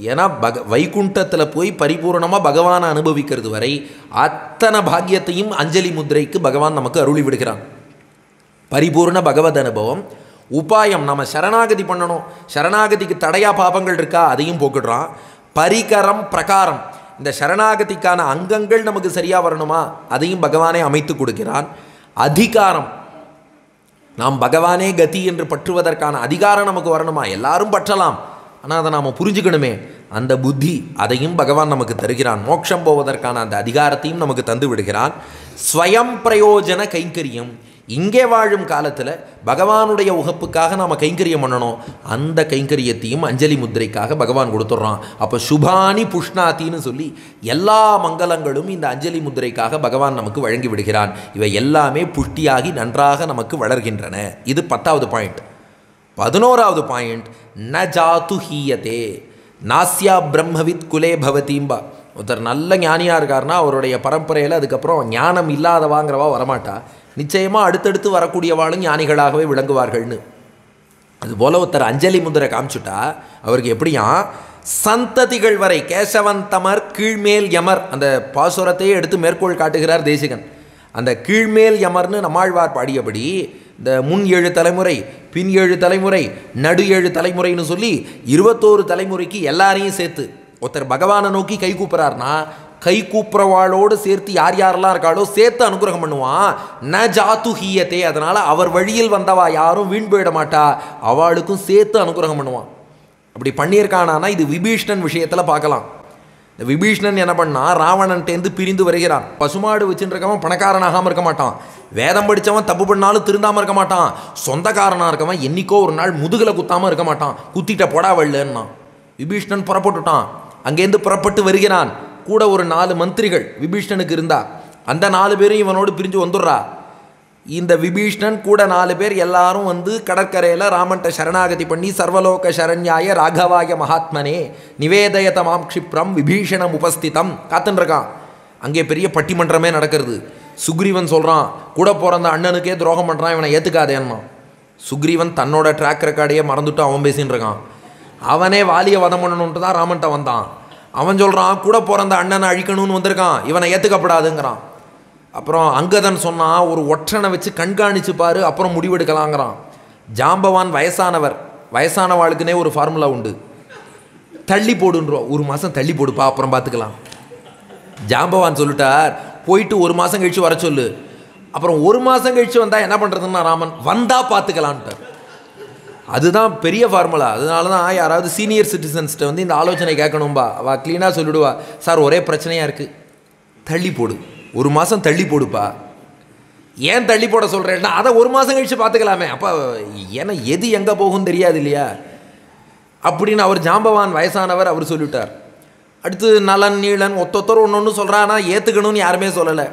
ஏன்னா பக வைகுண்டத்தில் போய் பரிபூர்ணமாக பகவானை அனுபவிக்கிறது வரை அத்தனை பாக்கியத்தையும் அஞ்சலி முத்திரைக்கு பகவான் நமக்கு அருளி விடுகிறான். பரிபூர்ண பகவத் அனுபவம். உபாயம் நம்ம சரணாகதி பண்ணணும். சரணாகதிக்கு தடையா பாபங்கள் இருக்கா? அதையும் போக்கிடுறான். பரிகரம் பிரகாரம். இந்த சரணாகதிக்கான அங்கங்கள் நமக்கு சரியாக வரணுமா? அதையும் பகவானே அமைத்து கொடுக்கிறான். அதிகாரம். நாம் பகவானே கதி என்று பற்றுவதற்கான அதிகாரம் நமக்கு வரணுமா? எல்லாரும் பற்றலாம். ஆனால் அதை நாம் புரிஞ்சுக்கணுமே. அந்த புத்தி அதையும் பகவான் நமக்கு தருகிறான். மோட்சம் போவதற்கான அந்த அதிகாரத்தையும் நமக்கு தந்து விடுகிறான் ஸ்வயம் பிரயோஜன கைங்கரியம். இங்கே வாழும் காலத்தில் பகவானுடைய உகப்புக்காக நாம் கைங்கரியம் பண்ணணும். அந்த கைங்கரியத்தையும் அஞ்சலி முத்திரைக்காக பகவான் கொடுத்துட்றான். அப்போ சுபானி புஷ்ணாத்தின்னு சொல்லி எல்லா மங்களங்களும் இந்த அஞ்சலி முத்திரைக்காக பகவான் நமக்கு வழங்கி விடுகிறான். இவை எல்லாமே புஷ்டியாகி நன்றாக நமக்கு வளர்கின்றன. இது பத்தாவது பாயிண்ட். பதினோராவது பாயிண்ட் ந ஜாத்து ஹீயத்தே நாஸ்யா பிரம்மவித் குலே பவதீம்பா. ஒருத்தர் நல்ல ஞானியாக இருக்காருன்னா அவருடைய பரம்பரையில் அதுக்கப்புறம் ஞானம் இல்லாதவாங்கிறவா வரமாட்டா. நிச்சயமாக அடுத்தடுத்து வரக்கூடியவாளும் ஞானிகளாகவே விளங்குவார்கள்னு. அதுபோல் ஒருத்தர் அஞ்சலி முந்திரை காமிச்சுட்டா அவருக்கு எப்படியா சந்ததிகள் வரை கேசவன் தமர் கீழ்மேல் யமர் அந்த பாசுரத்தையே எடுத்து மேற்கோள் காட்டுகிறார் தேசிகன். அந்த கீழ்மேல் யமர்னு நம்மாழ்வார் பாடியபடி இந்த முன் ஏழு தலைமுறை பின் ஏழு தலைமுறை நடு ஏழு தலைமுறைன்னு சொல்லி இருபத்தோரு தலைமுறைக்கு எல்லாரையும் சேர்த்து ஒருத்தர் பகவானை நோக்கி கை கூப்பிட்றாருனா கை கூப்புறவாளோடு சேர்த்து யார் யாரெல்லாம் இருக்காளோ சேர்த்து அனுகிரகம் பண்ணுவான். ந ஜாத்து ஹீயத்தே அதனால் அவர் வழியில் வந்தவா யாரும் வீண் போயிட மாட்டா. அவளுக்கும் சேர்த்து அனுகிரகம் பண்ணுவான். அப்படி பண்ணியிருக்கானானா இது விபீஷ்ணன் விஷயத்தில் பார்க்கலாம். இந்த விபீஷ்ணன் என்ன பண்ணால் ராவணன்ட்டேந்து பிரிந்து வருகிறான். பசுமாடு வச்சுருக்கவன் பணக்காரனாகாமல் இருக்க மாட்டான். வேதம் படித்தவன் தப்பு பண்ணாலும் திருந்தாமல் இருக்க மாட்டான். சொந்தக்காரனாக இருக்கவன் என்னைக்கோ ஒரு நாள் முதுகில் குத்தாமல் இருக்க மாட்டான். குத்திட்ட போடா வள்ளன்னா விபீஷ்ணன் புறப்பட்டுட்டான். அங்கேருந்து புறப்பட்டு வருகிறான். கூட ஒரு நாலு மந்திரிகள் விபீஷ்ணனுக்கு இருந்தா அந்த நாலு பேரும் இவனோடு பிரிஞ்சு வந்துடுறா. இந்த விபீஷ்ணன் கூட நாலு பேர் எல்லாரும் வந்து கடற்கரையில் ராமன்ட்ட சரணாகதி பண்ணி சர்வலோக சரண்யாய ராகவாய மகாத்மனே நிவேதயத மாம் க்ஷிப்ரம் விபீஷணம் உபஸ்திதம். காத்துன்ருக்கான் அங்கே பெரிய பட்டிமன்றமே நடக்கிறது. சுக்ரீவன் சொல்கிறான் கூட பிறந்த அண்ணனுக்கே துரோகம் பண்ணுறான் இவனை ஏற்றுக்காதேன்னா சுக்ரீவன் தன்னோட ட்ராக் ரெக்கார்டையே மறந்துட்டு அவன் பேசின்னு இருக்கான் அவனே வாலியை வதம் பண்ணணுன்ட்டு தான் ராமன்ட்ட வந்தான். அவன் சொல்கிறான் கூட பிறந்த அண்ணனை அழிக்கணும்னு வந்திருக்கான். இவனை ஏற்றுக்கப்படாதுங்கிறான் அப்புறம் அங்கதன் சொன்னால் ஒரு ஒற்றனை வச்சு கண்காணித்து பாரு அப்புறம் முடிவெடுக்கலாங்கிறான். ஜாம்பவான் வயசானவர். வயசானவாளுக்குனே ஒரு ஃபார்முலா உண்டு. தள்ளி போடுன்றோம். ஒரு மாதம் தள்ளி போடுப்பா அப்புறம் பார்த்துக்கலாம் ஜாம்பவான் சொல்லிட்டார் போயிட்டு ஒரு மாதம் கழித்து வர சொல்லு. அப்புறம் ஒரு மாதம் கழித்து வந்தால் என்ன பண்ணுறதுன்னா ராமன் வந்தால் பார்த்துக்கலான்ட்டார் அதுதான் பெரிய ஃபார்முலா அதனால தான் யாராவது சீனியர் சிட்டிசன்ஸ்கிட்ட வந்து இந்த ஆலோசனை கேட்கணும்பா. அவள் க்ளீனாக சொல்லிவிடுவா சார் ஒரே பிரச்சனையாக இருக்குது தள்ளி போடு. ஒரு மாதம் தள்ளி போடுப்பா. ஏன் தள்ளி போட சொல்கிறேன்னா அதை ஒரு மாதம் கழித்து பார்த்துக்கலாமே. அப்போ ஏன்னா எது எங்கே போகும் தெரியாது இல்லையா? அப்படின்னு அவர் ஜாம்பவான் வயசானவர் அவர் சொல்லிவிட்டார் அடுத்து நலன் நீளன் ஒத்தொத்தர் ஒன்று ஒன்று சொல்கிறானா ஏற்றுக்கணும்னு யாருமே சொல்லலை.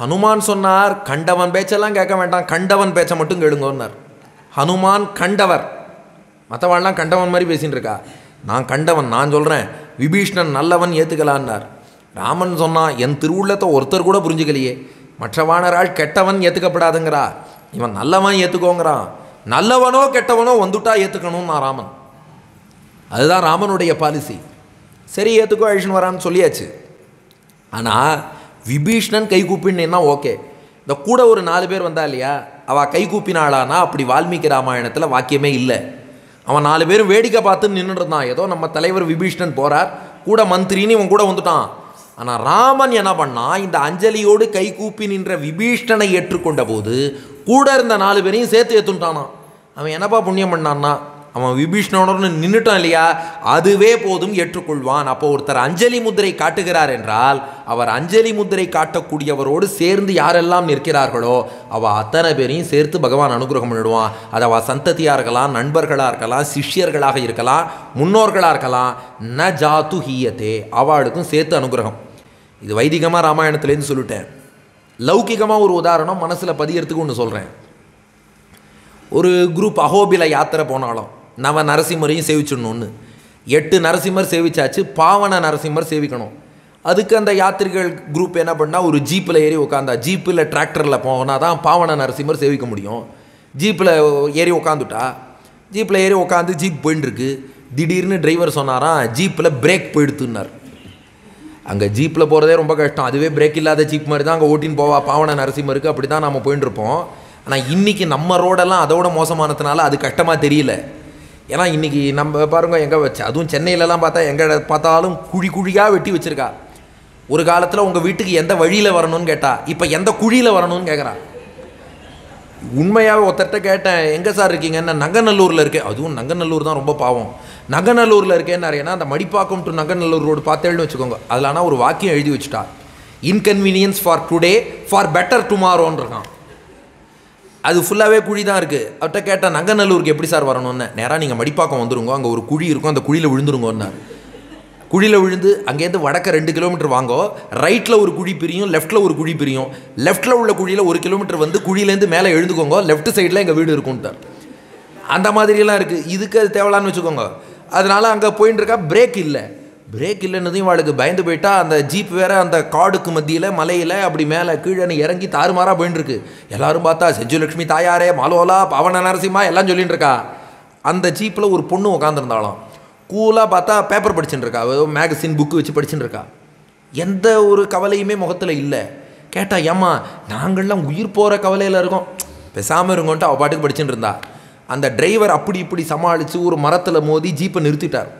ஹனுமான் சொன்னார் கண்டவன் பேச்செல்லாம் கேட்க வேண்டாம். கண்டவன் பேச்சை மட்டும் கேளுங்கன்னார். ஹனுமான் கண்டவர். மற்றவாள்லாம் கண்டவன் மாதிரி பேசின்னு இருக்கா நான் கண்டவன் நான் சொல்கிறேன் விபீஷ்ணன் நல்லவன் ஏற்றுக்கலான்னார் ராமன் சொன்னான் என் திருவுள்ளத்தை ஒருத்தர் கூட புரிஞ்சுக்கலையே. மற்றவானரால் கெட்டவன் ஏற்றுக்கப்படாதுங்கிறா இவன் நல்லவன் ஏற்றுக்கோங்கிறான் நல்லவனோ கெட்டவனோ வந்துட்டா ஏற்றுக்கணும்னா நான் ராமன். அதுதான் ராமனுடைய பாலிசி சரி ஏற்றுக்கோ அழிஷன் வரான்னு சொல்லியாச்சு. ஆனால் விபீஷ்ணன் கை கூப்பின்னா ஓகே இந்த கூட ஒரு நாலு பேர் வந்தா இல்லையா? அவள் கைகூப்பினாளானா அப்படி வால்மீகி ராமாயணத்தில் வாக்கியமே இல்லை. அவன் நாலு பேரும் வேடிக்கை பார்த்து நின்றுருந்தான் ஏதோ நம்ம தலைவர் விபீஷ்ணன் போகிறார் கூட மந்திரின்னு இவன் கூட வந்துட்டான். ஆனால் ராமன் என்ன பண்ணான் இந்த அஞ்சலியோடு கைகூப்பி நின்ற விபீஷ்ணனை ஏற்றுக்கொண்ட போது கூட இருந்த நாலு பேரையும் சேர்த்து ஏற்றுட்டானான் அவன் என்னப்பா புண்ணியம் பண்ணான்னா? அவன் விபீஷ்ணனோட நின்றுட்டான் இல்லையா? அதுவே போதும் ஏற்றுக்கொள்வான். அப்போ ஒருத்தர் அஞ்சலி முத்திரை காட்டுகிறார் என்றால் அவர் அஞ்சலி முத்திரை காட்டக்கூடியவரோடு சேர்ந்து யாரெல்லாம் நிற்கிறார்களோ அவள் அத்தனை பேரையும் சேர்த்து பகவான் அனுகிரகம் பண்ணிடுவான். அது அவள் சந்ததியாக இருக்கலாம் நண்பர்களாக இருக்கலாம் சிஷ்யர்களாக இருக்கலாம் முன்னோர்களாக இருக்கலாம் ந ஜாத்து ஹீயத்தே அவளுக்கும் சேர்த்து அனுகிரகம். இது வைதிகமாக ராமாயணத்துலேருந்து சொல்லிட்டேன். லௌகிகமாக ஒரு உதாரணம் மனசில் பதியறதுக்கு ஒன்று சொல்கிறேன் ஒரு குரூப் அகோபில யாத்திரை போனாலும் நவ நரசிம்மரையும் சேவிச்சிடணும்னு. எட்டு நரசிம்மர் சேவிச்சாச்சு பாவன நரசிம்மர் சேவிக்கணும். அதுக்கு அந்த யாத்திரிகள் குரூப் என்ன பண்ணால் ஒரு ஜீப்பில் ஏறி உட்காந்தா ஜீப்பில் டிராக்டரில் போனால் தான் பாவன நரசிம்மர் சேவிக்க முடியும். ஜீப்பில் ஏறி உட்காந்துட்டா ஜீப்பில் ஏறி உட்காந்து ஜீப் போயின்னு திடீர்னு டிரைவர் சொன்னாராம் ஜீப்பில் பிரேக் போயிடுத்துன்னார். அங்கே ஜீப்பில் போகிறதே ரொம்ப கஷ்டம். அதுவே பிரேக் இல்லாத ஜீப் மாதிரி தான் அங்கே ஓட்டின்னு போவா பாவன நரசிம்மருக்கு. அப்படி தான் நம்ம போயின்னு இருப்போம் ஆனால் இன்றைக்கி நம்ம ரோடெல்லாம் அதோட மோசமானதுனால அது கஷ்டமாக தெரியல. ஏன்னா இன்றைக்கி நம்ம பாருங்க எங்கே வச்சு அதுவும் சென்னையிலலாம் பார்த்தா எங்கே பார்த்தாலும் குழி குழியாக வெட்டி வச்சுருக்கா. ஒரு காலத்தில் உங்கள் வீட்டுக்கு எந்த வழியில் வரணும்னு கேட்டா இப்போ எந்த குழியில் வரணும்னு கேட்குறா உண்மையாக ஒருத்தர்கிட்ட கேட்டேன் எங்கே சார் இருக்கீங்கன்னா நங்கநல்லூரில் இருக்கேன் அதுவும் நங்கநல்லூர் தான் ரொம்ப பாவம். நங்கநல்லூரில் இருக்கேன்னாரு ஏன்னா அந்த மடிப்பாக்கம் டு நங்கநல்லூர் ரோடு பார்த்தேன்னு வச்சுக்கோங்க. அதில் ஆனால் ஒரு வாக்கியம் எழுதி வச்சுட்டா. Inconvenience for today for better டுமாரோன்னு இருக்கான். அது ஃபுல்லாகவே குழி தான் இருக்குது அவர்கிட்ட கேட்டேன் நங்கநல்லூருக்கு எப்படி சார் வரணும்னு? நேராக நீங்கள் மடிப்பாக்கம் வந்துருங்க. அங்கே ஒரு குழி இருக்கும். அந்த குழியில் விழுந்துருங்கன்னார் குழியில் விழுந்து அங்கேருந்து வடக்க ரெண்டு கிலோமீட்டர் வாங்கோ. ரைட்டில் ஒரு குழி பிரியும் லெஃப்ட்டில் ஒரு குழி பிரியும். லெஃப்ட்டில் உள்ள குழியில் ஒரு கிலோமீட்டர் வந்து குழியிலேருந்து மேலே எழுந்துக்கோங்க. லெஃப்ட் சைடில் எங்கள் வீடு இருக்கும்ட்டார் அந்த மாதிரியெல்லாம் இருக்குது இதுக்கு அது தேவலான்னு வச்சுக்கோங்க. அதனால் அங்கே போயின்னு இருக்கா? பிரேக் இல்லை. பிரேக் இல்லைன்னதையும் அவளுக்கு பயந்து போயிட்டா அந்த ஜீப் வேற அந்த காடுக்கு மத்தியில் மலையில் அப்படி மேலே கீழே இறங்கி தாறுமாறாக போயின்னு இருக்கு எல்லாரும் பார்த்தா செஞ்சுலக்ஷ்மி தாயாரே மலோலா பவன நரசிம்மா எல்லாம் சொல்லிட்டு இருக்கா அந்த ஜீப்பில் ஒரு பொண்ணு உட்காந்துருந்தாலும் கூலாக பார்த்தா பேப்பர் படிச்சுட்டு இருக்கா ஏதோ மேகசின் புக்கு வச்சு படிச்சுட்டு இருக்கா எந்த ஒரு கவலையுமே முகத்தில் இல்லை. கேட்டா ஏம்மா நாங்கள்லாம் உயிர் போகிற கவலையில் இருக்கோம். பேசாமல் இருங்கோன்ட்டு அவள் பாட்டுக்கு படிச்சுட்டு இருந்தா அந்த டிரைவர் அப்படி இப்படி சமாளித்து ஒரு மரத்தில் மோதி ஜீப்பை நிறுத்திட்டார்.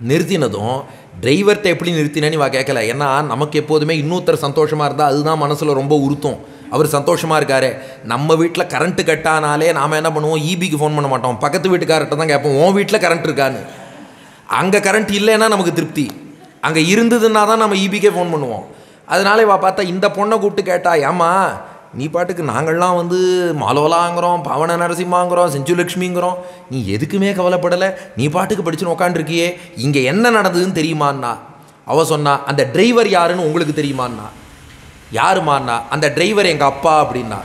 நிறுத்தினதும் டிரைவர்கிட்ட எப்படி நிறுத்தினேன்னு இவா கேட்கல ஏன்னா நமக்கு எப்போதுமே இன்னொருத்தர் சந்தோஷமாக இருந்தால் அதுதான் மனசில் ரொம்ப உறுத்தும். அவர் சந்தோஷமாக இருக்காரு. நம்ம வீட்டில் கரண்ட்டு கட்டானாலே நாம் என்ன பண்ணுவோம்? ஈபிக்கு ஃபோன் பண்ண மாட்டோம். பக்கத்து வீட்டுக்காரர்கிட்ட தான் கேட்போம். உன் வீட்டில் கரண்ட் இருக்கான்னு. அங்கே கரண்ட் இல்லைன்னா நமக்கு திருப்தி. அங்கே இருந்ததுன்னா தான் நம்ம ஈபிக்கே ஃபோன் பண்ணுவோம். அதனால இவா பார்த்தா இந்த பொண்ணை கூப்பிட்டு கேட்டா ஏம்மா நீ பாட்டுக்கு நாங்கள்லாம் வந்து மாலோலாங்கிறோம் பவன நரசிம்மாங்கிறோம் செஞ்சுலக்ஷ்மிங்கிறோம். நீ எதுக்குமே கவலைப்படலை. நீ பாட்டுக்கு படிச்சுன்னு உக்காண்டிருக்கியே. இங்கே என்ன நடந்ததுன்னு தெரியுமான்னா அவ சொன்னா அந்த டிரைவர் யாருன்னு உங்களுக்கு தெரியுமான்னா? யாருமான்னா? அந்த டிரைவர் எங்கள் அப்பா அப்படின்னா.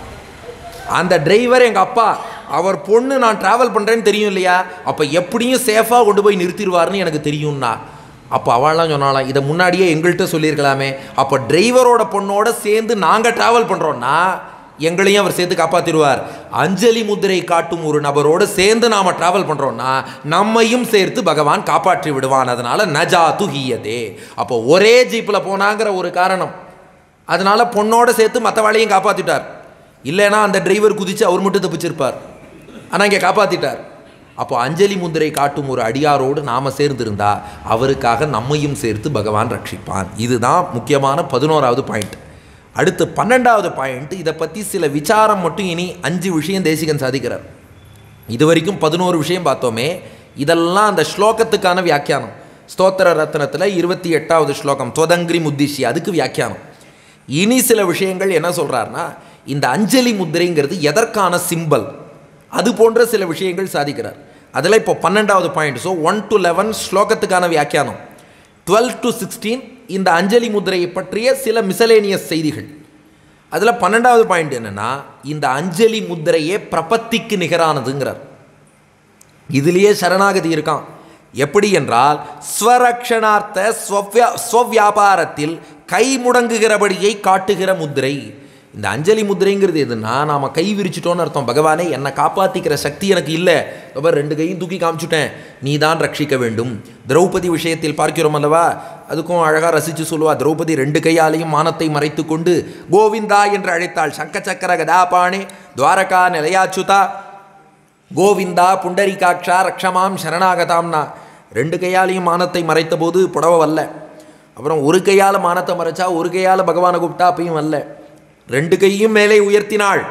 அந்த டிரைவர் எங்கள் அப்பா அவர் பொண்ணு நான் ட்ராவல் பண்ணுறேன்னு தெரியும் இல்லையா? அப்போ எப்படியும் சேஃபாக கொண்டு போய் நிறுத்திடுவார்னு எனக்கு தெரியும்னா அப்போ அவள்லாம் சொன்னாலாம் இதை முன்னாடியே எங்கள்கிட்ட சொல்லியிருக்கலாமே. அப்போ டிரைவரோட பொண்ணோட சேர்ந்து நாங்கள் ட்ராவல் பண்ணுறோன்னா எங்களையும் அவர் சேர்த்து காப்பாற்றிடுவார் அஞ்சலி முதிரை காட்டும் ஒரு நபரோடு சேர்ந்து நாம் ட்ராவல் பண்ணுறோன்னா நம்மையும் சேர்த்து பகவான் காப்பாற்றி விடுவான். அதனால் நஜா துகியதே அப்போ ஒரே ஜீப்பில் போனாங்கிற ஒரு காரணம். அதனால் பொண்ணோட சேர்த்து மற்றவாளையும் காப்பாற்றிட்டார் இல்லைன்னா அந்த டிரைவர் குதித்து அவர் மட்டும் தப்பிச்சிருப்பார். ஆனால் இங்கே காப்பாற்றிட்டார் அப்போ அஞ்சலி முந்திரை காட்டும் ஒரு அடியாரோடு நாம் சேர்ந்திருந்தா அவருக்காக நம்மையும் சேர்த்து பகவான் ரட்சிப்பான். இதுதான் முக்கியமான பதினோராவது பாயிண்ட் அடுத்து பன்னெண்டாவது பாயிண்ட் இதை பற்றி சில விசாரம் மட்டும் இனி அஞ்சு விஷயம் தேசிகன் சாதிக்கிறார். இது வரைக்கும் பதினோரு விஷயம் பார்த்தோமே. இதெல்லாம் அந்த ஸ்லோகத்துக்கான வியாக்கியானம். ஸ்தோத்திர ரத்னத்தில் இருபத்தி எட்டாவது ஸ்லோகம் தொதங்கிரி முத்திஷி அதுக்கு வியாக்கியானம். இனி சில விஷயங்கள் என்ன சொல்கிறாருன்னா இந்த அஞ்சலி முத்திரைங்கிறது எதற்கான சிம்பல் அது போன்ற சில விஷயங்கள் சாதிக்கிறார். அதில் இப்போ பன்னெண்டாவது point so one to eleven ஸ்லோகத்துக்கான வியாக்கியானம். டுவெல் டு சிக்ஸ்டீன் இந்த அஞ்சலி முத்திரையை பற்றிய சில மிசலேனியஸ் செய்திகள். அதில் பன்னெண்டாவது பாயிண்ட் என்னென்னா இந்த அஞ்சலி முத்திரையே பிரபத்திக்கு நிகரானதுங்கிறார். இதுலேயே சரணாகதி இருக்கான் எப்படி என்றால் ஸ்வரக்ஷணார்த்த ஸ்வவ்யா ஸ்வவியாபாரத்தில் கை முடங்குகிறபடியை காட்டுகிற முத்திரை இந்த அஞ்சலி முத்திரைங்கிறது எதுனா நாம் கை விரிச்சிட்டோன்னு அர்த்தம். பகவானே என்னை காப்பாற்றிக்கிற சக்தி எனக்கு இல்லை. அப்போ ரெண்டு கையும் தூக்கி காமிச்சுட்டேன். நீ தான் ரட்சிக்க வேண்டும். திரௌபதி விஷயத்தில் பார்க்கிறோம் அல்லவா? அதுக்கும் அழகாக ரசித்து சொல்லுவா திரௌபதி ரெண்டு கையாலையும் மானத்தை மறைத்து கொண்டு கோவிந்தா என்று அழைத்தாள். சங்கச்சக்கர கதாபாணி துவாரகா நிலையாச்சுதா? கோவிந்தா புண்டரிகாட்சா ரக்ஷமாம் சரணாகதாம்னா. ரெண்டு கையாலையும் மானத்தை மறைத்த போது புடவை வரல. அப்புறம் ஒரு கையால் மானத்தை மறைச்சா ஒரு கையால் பகவானை கூப்பிட்டா அப்பயும் வரல. ரெண்டு கையும் மேலே உயர்த்தினாள்.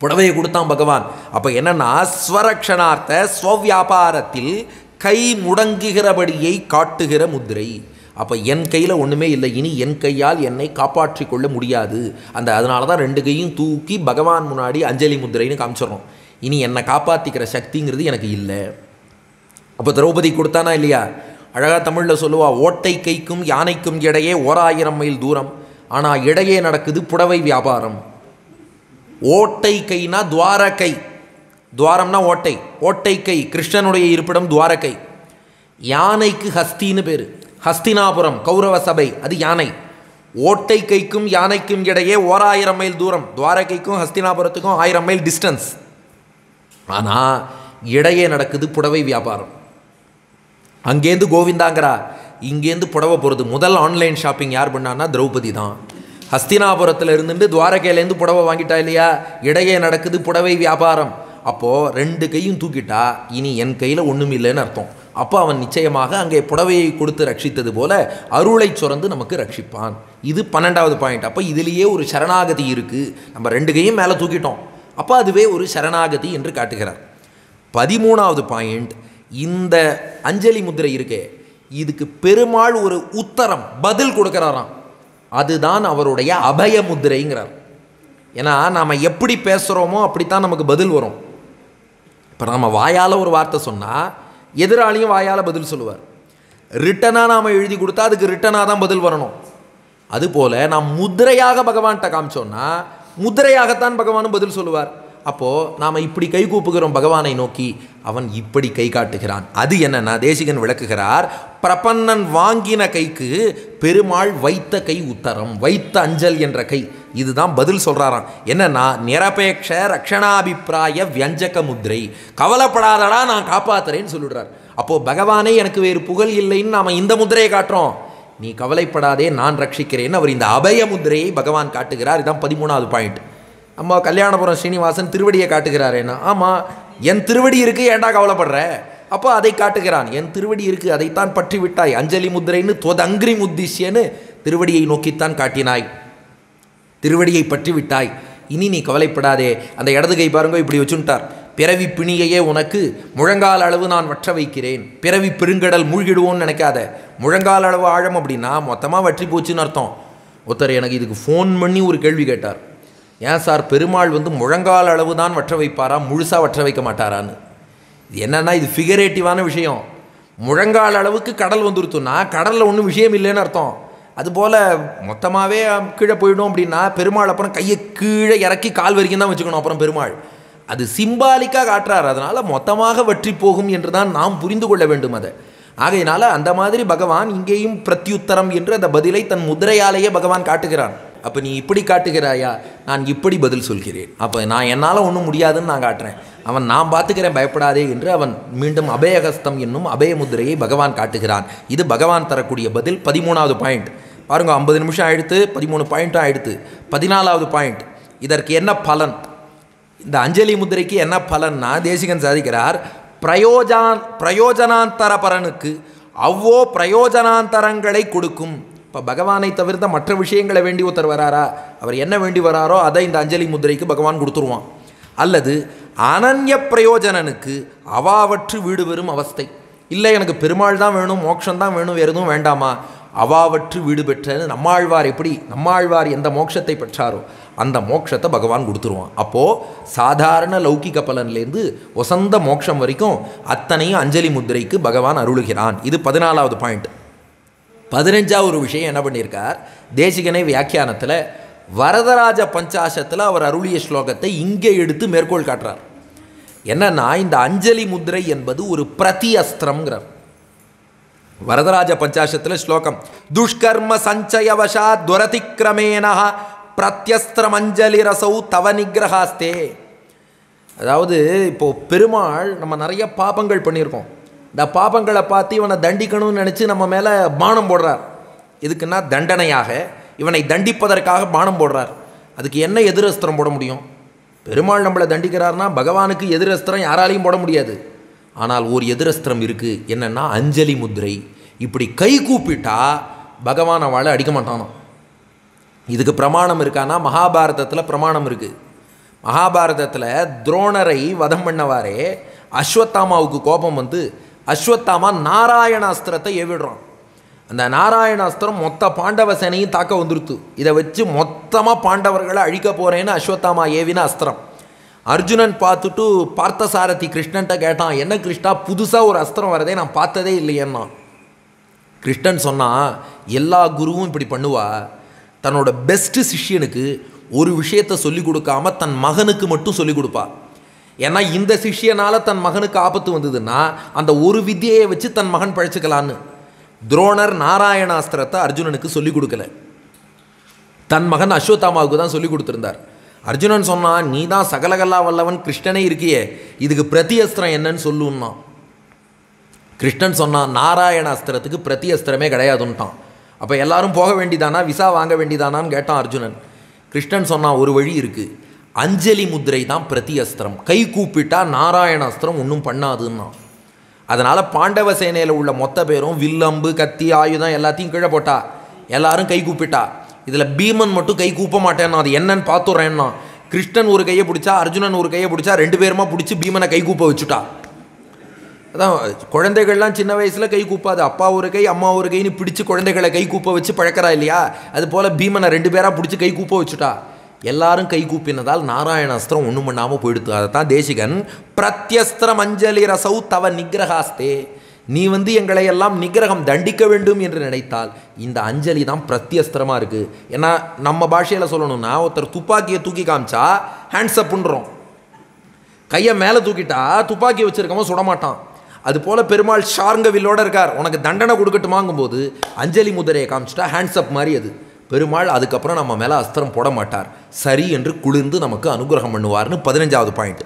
புடவையை கொடுத்தான் பகவான். அப்போ என்னன்னா ஸ்வரக்ஷணார்த்த ஸ்வவியாபாரத்தில் கை முடங்குகிறபடியை காட்டுகிற முத்திரை அப்போ என் கையில் ஒன்றுமே இல்லை. இனி என் கையால் என்னை காப்பாற்றி கொள்ள முடியாது. அந்த அதனால தான் ரெண்டு கையும் தூக்கி பகவான் முன்னாடி அஞ்சலி முத்திரைன்னு காமிச்சிடறோம். இனி என்னை காப்பாற்றிக்கிற சக்திங்கிறது எனக்கு இல்லை. அப்போ திரௌபதி கொடுத்தானா இல்லையா? அழகாக தமிழில் சொல்லுவா ஓட்டை கைக்கும் யானைக்கும் இடையே ஓராயிரம் மைல் தூரம். ஆனால் இடையே நடக்குது புடவை வியாபாரம். ஓட்டை கைனா துவாரக்கை துவாரம்னா ஓட்டை. ஓட்டை கை. கிருஷ்ணனுடைய இருப்பிடம் துவாரக்கை யானைக்கு ஹஸ்தின்னு பேர். ஹஸ்தினாபுரம் கௌரவ சபை. அது யானை. ஓட்டை கைக்கும் யானைக்கும் இடையே ஓராயிரம் மைல் தூரம். துவாரகைக்கும் ஹஸ்தினாபுரத்துக்கும் ஆயிரம் மைல் டிஸ்டன்ஸ். ஆனால் இடையே நடக்குது புடவை வியாபாரம். அங்கேருந்து கோவிந்தாங்கிறா. இங்கேருந்து புடவை போகிறது முதல் ஆன்லைன் ஷாப்பிங் யார் பண்ணான்னா திரௌபதி தான். ஹஸ்தினாபுரத்தில் இருந்துட்டு துவாரகையிலேருந்து புடவை வாங்கிட்டா இல்லையா? இடையே நடக்குது புடவை வியாபாரம். அப்போது ரெண்டு கையும் தூக்கிட்டா இனி என் கையில் ஒன்றும் இல்லைன்னு அர்த்தம். அப்போ அவன் நிச்சயமாக அங்கே புடவையை கொடுத்து ரட்சித்தது போல அருளை சுரந்து நமக்கு ரட்சிப்பான். இது பன்னெண்டாவது பாயிண்ட் அப்போ இதுலேயே ஒரு சரணாகதி இருக்குது நம்ம ரெண்டு கையும் மேலே தூக்கிட்டோம். அப்போ அதுவே ஒரு சரணாகதி என்று காட்டுகிறார். பதிமூணாவது பாயிண்ட் இந்த அஞ்சலி முத்திரை இருக்கே இதுக்கு பெருமாள் ஒரு உத்தரம் பதில் கொடுக்குறாராம். அதுதான் அவருடைய அபய முத்திரைங்கிறார். ஏன்னா நாம் எப்படி பேசுகிறோமோ அப்படித்தான் நமக்கு பதில் வரும். இப்போ நம்ம வாயால் ஒரு வார்த்தை சொன்னால் எதிராளியும் வாயால் பதில் சொல்லுவார். ரிட்டனாக நாம் எழுதி கொடுத்தா அதுக்கு ரிட்டனாக தான் பதில் வரணும். அதுபோல் நாம் முதிரையாக பகவான்கிட்ட காமிச்சோன்னா முதிரையாகத்தான் பகவானும் பதில் சொல்லுவார். அப்போது நாம் இப்படி கை கூப்புகிறோம் பகவானை நோக்கி அவன் இப்படி கை காட்டுகிறான். அது என்னன்னா தேசிகன் விளக்குகிறார் பிரபன்னன் வாங்கின கைக்கு பெருமாள் வைத்த கை உத்தரம் வைத்த அஞ்சல் என்ற கை. இதுதான் பதில் சொல்கிறாராம் என்னன்னா நிரபேட்ச ரக்ஷணாபிப்பிராய வியஞ்சக முத்திரை கவலைப்படாதடா நான் காப்பாத்துறேன்னு சொல்லிடுறார். அப்போது பகவானே எனக்கு வேறு புகழ் இல்லைன்னு நாம் இந்த முத்திரையை காட்டுறோம். நீ கவலைப்படாதே நான் ரட்சிக்கிறேன்னு அவர் இந்த அபய முத்திரையை பகவான் காட்டுகிறார். இதுதான் பதிமூணாவது பாயிண்ட் அம்மா கல்யாணபுரம் ஸ்ரீனிவாசன் திருவடியை காட்டுகிறாரேன்னா ஆமாம் என் திருவடி இருக்குது ஏன்டா கவலைப்படுற? அப்போ அதை காட்டுகிறான். என் திருவடி இருக்குது அதைத்தான் பற்றி விட்டாய் அஞ்சலி முத்திரைன்னு தொதங்கிரி முத்திஷ்யன்னு திருவடியை நோக்கித்தான் காட்டினாய். திருவடியை பற்றி விட்டாய் இனி நீ கவலைப்படாதே. அந்த இடது கை பாருங்க இப்படி வச்சுட்டார். பிறவி பிணியையே உனக்கு முழங்கால் அளவு நான் வற்ற வைக்கிறேன். பிறவி பெருங்கடல் மூழ்கிடுவோன்னு நினைக்காத. முழங்கால் அளவு ஆழம் அப்படின்னா மொத்தமாக வற்றி போச்சுன்னு அர்த்தம். ஒருத்தர் எனக்கு இதுக்கு ஃபோன் பண்ணி ஒரு கேள்வி கேட்டார். ஏன் சார்? பெருமாள் வந்து முழங்கால் அளவு தான் வற்ற வைப்பாரா? முழுசாக வற்ற வைக்க மாட்டாரான்னு. இது என்னென்னா இது ஃபிகரேட்டிவான விஷயம். முழங்கால் அளவுக்கு கடல் வந்துருத்துன்னா கடலில் ஒன்றும் விஷயம் இல்லைன்னு அர்த்தம். அதுபோல் மொத்தமாகவே கீழே போயிடும் அப்படின்னா பெருமாள் அப்புறம் கையை கீழே இறக்கி கால் வரைக்கும் தான் வச்சுக்கணும் அப்புறம் பெருமாள். அது சிம்பாலிக்காக காட்டுறார். அதனால் மொத்தமாக வற்றி போகும் என்று தான் நாம் புரிந்து கொள்ள வேண்டும் அதை. ஆகையினால அந்த மாதிரி பகவான் இங்கேயும் பிரத்யுத்தரம் என்று அந்த பதிலை தன் முதிரையாலேயே பகவான் காட்டுகிறான். அப்போ நீ இப்படி காட்டுகிறாயா? நான் இப்படி பதில் சொல்கிறேன். அப்போ நான் என்னால் ஒன்றும் முடியாதுன்னு நான் காட்டுறேன். அவன் நான் பார்த்துக்கிறேன் பயப்படாதே என்று அவன் மீண்டும் அபயகஸ்தம் என்னும் அபயமுத்திரையை பகவான் காட்டுகிறான். இது பகவான் தரக்கூடிய பதில். பதிமூணாவது பாயிண்ட் பாருங்க ஐம்பது நிமிஷம் ஆயிடுத்து பதிமூணு பாயிண்ட்டும் ஆயிடுத்து. பதினாலாவது பாயிண்ட் இதற்கு என்ன பலன்? இந்த அஞ்சலி முத்திரைக்கு என்ன பலன்னா தேசிகன் சாதிக்கிறார் பிரயோஜான் பிரயோஜனாந்தர பரனுக்கு அவ்வோ பிரயோஜனாந்தரங்களை கொடுக்கும். இப்போ பகவானை தவிர்த்த மற்ற விஷயங்களை வேண்டி ஒருத்தர் வராரா? அவர் என்ன வேண்டி வராரோ அதை இந்த அஞ்சலி முத்திரைக்கு பகவான் கொடுத்துருவான். அல்லது அனன்ய பிரயோஜனனுக்கு அவாவற்று வீடு பெறும் அவஸ்தை. இல்லை எனக்கு பெருமாள் தான் வேணும் மோட்சம் தான் வேணும் வேறு எதுவும் வேண்டாமா? அவாவற்று வீடு பெற்றது நம்மாழ்வார் எப்படி நம்மாழ்வார் எந்த மோட்சத்தை பெற்றாரோ அந்த மோட்சத்தை பகவான் கொடுத்துருவான். அப்போது சாதாரண லௌகிக பலன்லேருந்து வசந்த மோட்சம் வரைக்கும் அத்தனையும் அஞ்சலி முத்திரைக்கு பகவான் அருளுகிறான். இது பதினாலாவது பாயிண்ட் பதினஞ்சாவது ஒரு விஷயம் என்ன பண்ணியிருக்கார்? தேசிகனை வியாக்கியானத்தில் வரதராஜ பஞ்சாசத்தில் அவர் அருளிய ஸ்லோகத்தை இங்கே எடுத்து மேற்கோள் காட்டுறார். என்னன்னா இந்த அஞ்சலி முத்திரை என்பது ஒரு பிரதி அஸ்திரம்ங்கிறார் வரதராஜ பஞ்சாசத்தில் ஸ்லோகம் துஷ்கர்ம சஞ்சயவசா துரதிக்கிரமேனா பிரத்யஸ்திரம் அஞ்சலி ரசௌ தவ நிகிரகாஸ்தே அதாவது இப்போது பெருமாள் நம்ம நிறைய பாபங்கள் பண்ணியிருக்கோம். இந்த பாபங்களை பார்த்து இவனை தண்டிக்கணும்னு நினச்சி நம்ம மேலே பானம் போடுறார். இதுக்குன்னா தண்டனையாக இவனை தண்டிப்பதற்காக பானம் போடுறார். அதுக்கு என்ன எதிரஸ்திரம் போட முடியும்? பெருமாள் நம்மளை தண்டிக்கிறார்னா பகவானுக்கு எதிரஸ்திரம் யாராலையும் போட முடியாது. ஆனால் ஒரு எதிரஸ்திரம் இருக்குது என்னென்னா அஞ்சலி முத்திரை இப்படி கை கூப்பிட்டா பகவான் அவளை அடிக்க மாட்டானோ இதுக்கு பிரமாணம் இருக்கானா மகாபாரதத்தில் பிரமாணம் இருக்குது மகாபாரதத்தில் துரோணரை வதம் பண்ணவாரே அஸ்வத்தாமாவுக்கு கோபம் வந்து அஸ்வத்தாமா நாராயணாஸ்திரத்தை ஏவிடுறான். அந்த நாராயணாஸ்திரம் மொத்த பாண்டவ சேனையும் தாக்க வந்துருத்து. இதை வச்சு மொத்தமாக பாண்டவர்களை அழிக்க போகிறேன்னு அஸ்வத்தாமா ஏவின அஸ்திரம். அர்ஜுனன் பார்த்துட்டு பார்த்தசாரதி கிருஷ்ணன்ட்ட கேட்டான் என்ன கிருஷ்ணா புதுசாக ஒரு அஸ்திரம் வரதே நான் பார்த்ததே இல்லையேன்னா கிருஷ்ணன் சொன்னான் எல்லா குருவும் இப்படி பண்ணுவா. தன்னோட பெஸ்ட்டு சிஷ்யனுக்கு ஒரு விஷயத்தை சொல்லிக் கொடுக்காம தன் மகனுக்கு மட்டும் சொல்லிக் கொடுப்பா. ஏன்னா இந்த சிஷ்யனால் தன் மகனுக்கு ஆபத்து வந்ததுன்னா அந்த ஒரு வித்தியையை வச்சு தன் மகன் பழச்சிக்கலான்னு. துரோணர் நாராயணாஸ்திரத்தை அர்ஜுனனுக்கு சொல்லிக் கொடுக்கல. தன் மகன் அஸ்வத்தாமாவுக்கு தான் சொல்லிக் கொடுத்துருந்தார். அர்ஜுனன் சொன்னான் நீ தான் சகலகல்லா வல்லவன் கிருஷ்ணனே இருக்கியே. இதுக்கு பிரதி அஸ்திரம் என்னன்னு சொல்லுன்னா கிருஷ்ணன் சொன்னான் நாராயண அஸ்திரத்துக்கு பிரதி அஸ்திரமே கிடையாதுன்ட்டான். அப்போ எல்லாரும் போக வேண்டிதானா? விசா வாங்க வேண்டிதானான்னு கேட்டான் அர்ஜுனன். கிருஷ்ணன் சொன்னான் ஒரு வழி இருக்குது அஞ்சலி முத்திரை தான் பிரதி அஸ்திரம் கை கூப்பிட்டா நாராயண அஸ்திரம் ஒன்றும் பண்ணாதுன்னா. அதனால் பாண்டவ சேனையில் உள்ள மொத்த பேரும் வில்லம்பு கத்தி ஆயுதம் எல்லாத்தையும் கீழே போட்டா. எல்லாரும் கை கூப்பிட்டா. இதில் பீமன் மட்டும் கை கூப்ப மாட்டேன்னா அது என்னன்னு பார்த்துறேன்னா கிருஷ்ணன் ஒரு கையை பிடிச்சா அர்ஜுனன் ஒரு கையை பிடிச்சா ரெண்டு பேருமா பிடிச்சி பீமனை கை கூப்ப வச்சுட்டா. அதான் குழந்தைகள்லாம் சின்ன வயசில் கை கூப்பாது. அப்பா ஒரு கை அம்மா ஒரு கைன்னு பிடிச்சி குழந்தைகளை கை கூப்ப வச்சு பழக்கிறா இல்லையா? அது போல் பீமனை ரெண்டு பேராக பிடிச்சி கை கூப்ப வச்சுட்டா. எல்லாரும் கை கூப்பினதால் நாராயணாஸ்திரம் ஒன்றும் பண்ணாமல் போயிடுத்து அதை தான் தேசிகன் பிரத்யஸ்திரம் அஞ்சலி ரசௌ தவ நிகிரகாஸ்தே. நீ வந்து எங்களை எல்லாம் நிகிரகம் தண்டிக்க வேண்டும் என்று நினைத்தால் இந்த அஞ்சலி தான் பிரத்யஸ்திரமாக இருக்குது ஏன்னா நம்ம பாஷையில் சொல்லணும்னா ஒருத்தர் துப்பாக்கியை தூக்கி காமிச்சா ஹேண்ட்ஸ் அப்புன்றோம் கையை மேலே தூக்கிட்டா துப்பாக்கி வச்சுருக்கவன் சுடமாட்டான் அது போல் பெருமாள் ஷார்ங்கவில்லோடு இருக்கார். உனக்கு தண்டனை கொடுக்கட்டுமாங்கும்போது அஞ்சலி முதிரையை காமிச்சிட்டா ஹேண்ட்ஸ் அப் மாதிரி அது. பெருமாள் அதுக்கப்புறம் நம்ம மேலே அஸ்திரம் போட மாட்டார். சரி என்று குளிர்ந்து நமக்கு அனுகிரகம் பண்ணுவார்னு பதினஞ்சாவது பாயிண்ட்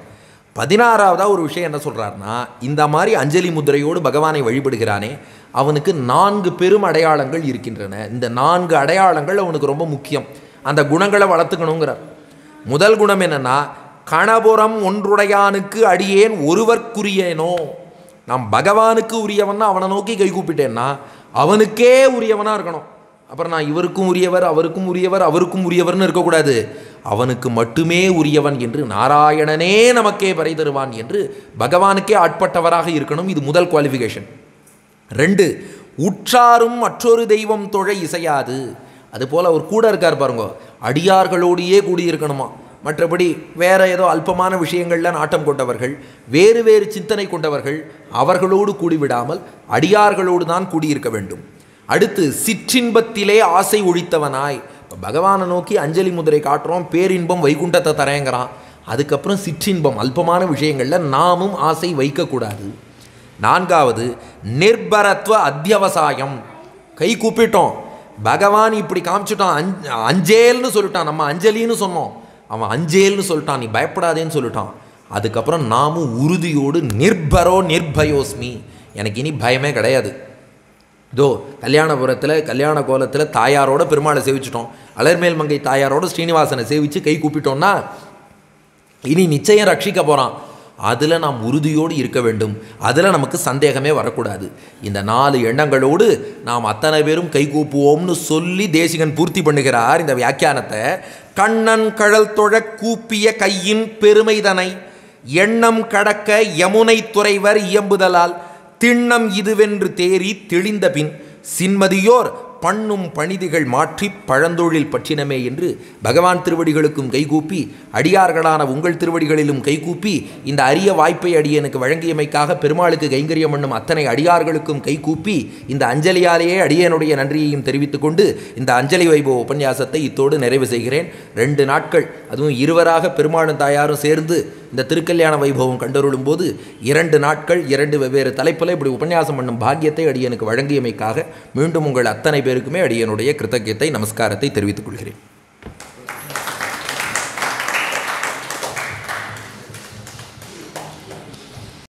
பதினாறாவதாக ஒரு விஷயம் என்ன சொல்கிறாருன்னா இந்த மாதிரி அஞ்சலி முதிரையோடு பகவானை வழிபடுகிறானே அவனுக்கு நான்கு பெரும் அடையாளங்கள் இருக்கின்றன. இந்த நான்கு அடையாளங்கள் அவனுக்கு ரொம்ப முக்கியம். அந்த குணங்களை வளர்த்துக்கணுங்கிறார். முதல் குணம் என்னென்னா கணபுரம் ஒன்றுடையானுக்கு அடியேன் ஒருவர்க்குரியேனோ. நான் பகவானுக்கு உரியவன்னா அவனை நோக்கி கை கூப்பிட்டேன்னா அவனுக்கே உரியவனாக இருக்கணும். அப்புறம் நான் இவருக்கும் உரியவர் அவருக்கும் உரியவர் அவருக்கும் உரியவர்னு இருக்கக்கூடாது. அவனுக்கு மட்டுமே உரியவன் என்று நாராயணனே நமக்கே பறை தருவான் என்று பகவானுக்கே ஆட்பட்டவராக இருக்கணும். இது முதல் குவாலிஃபிகேஷன் ரெண்டு உற்றாரும் மற்றொரு தெய்வம் தொழ இசையாது. அதுபோல் அவர் கூட இருக்கார் பாருங்க. அடியார்களோடையே கூடியிருக்கணுமா? மற்றபடி வேற ஏதோ அல்பமான விஷயங்களில் நாட்டம் கொண்டவர்கள் வேறு வேறு சிந்தனை கொண்டவர்கள் அவர்களோடு கூடிவிடாமல் அடியார்களோடு தான் கூடியிருக்க வேண்டும். அடுத்து சிற்றின்பத்திலே ஆசை ஒழித்தவனாய். இப்போ பகவானை நோக்கி அஞ்சலி முதிரை காட்டுறோம் பேரின்பம் வைகுண்டத்தை தரேங்கிறான். அதுக்கப்புறம் சிற்றின்பம் அல்பமான விஷயங்களில் நாமும் ஆசை வைக்கக்கூடாது. நான்காவது நிர்பரத்துவ அத்தியவசாயம். கை கூப்பிட்டோம். பகவான் இப்படி காமிச்சிட்டான் அஞ் அஞ்சேல்னு சொல்லிட்டான் நம்ம அஞ்சலின்னு சொன்னோம். அவன் அஞ்சேல்னு சொல்லிட்டான் நீ பயப்படாதேன்னு சொல்லிட்டான். அதுக்கப்புறம் நாமும் உறுதியோடு நிர்பரோ நிர்பயோஸ்மி. எனக்கு இனி பயமே கிடையாது. இதோ கல்யாணபுரத்தில் கல்யாண கோலத்தில் தாயாரோட பெருமாளை சேவிச்சிட்டோம். அலர்மேல் மங்கை தாயாரோட ஸ்ரீனிவாசனை சேவித்து கை கூப்பிட்டோம்னா இனி நிச்சயம் ரட்சிக்க போகிறான் அதில் நாம் உறுதியோடு இருக்க வேண்டும். அதில் நமக்கு சந்தேகமே வரக்கூடாது. இந்த நாலு எண்ணங்களோடு நாம் அத்தனை பேரும் கை கூப்புவோம்னு சொல்லி தேசிகன் பூர்த்தி பண்ணுகிறார் இந்த வியாக்கியானத்தை. கண்ணன் கழல் தொழ கூப்பிய கையின் பெருமைதனை எண்ணம் கடக்க யமுனை துறைவர் இயம்புதலால் திண்ணம் இதுவென்று தேறி தெளிந்த பின் சின்மதியோர் பண்ணும் பணிதிகள் மாற்றி பழந்தொழில் பற்றினமே என்று பகவான் திருவடிகளுக்கும் கைகூப்பி அடியார்களான உங்கள் திருவடிகளிலும் கைகூப்பி இந்த அரிய வாய்ப்பை அடியனுக்கு வழங்கியமைக்காக பெருமாளுக்கு கைங்கரியம் பண்ணும் அத்தனை அடியார்களுக்கும் கைகூப்பி இந்த அஞ்சலியாலேயே அடியனுடைய நன்றியையும் தெரிவித்துக் கொண்டு இந்த அஞ்சலி வைபவ உபன்யாசத்தை இத்தோடு நிறைவு செய்கிறேன். ரெண்டு நாட்கள் அதுவும் இருவராக பெருமாளும் தாயாரும் சேர்ந்து இந்த திருக்கல்யாண வைபவம் கண்டருளும் போது இரண்டு நாட்கள் இரண்டு வெவ்வேறு தலைப்பில் இப்படி உபன்யாசம் பண்ணும் பாக்கியத்தை அடியனுக்கு வழங்கியமைக்காக மீண்டும் உங்கள் அத்தனை பேருக்குமே அடியனுடைய கிருத்தஜத்தை நமஸ்காரத்தை தெரிவித்துக் கொள்கிறேன்.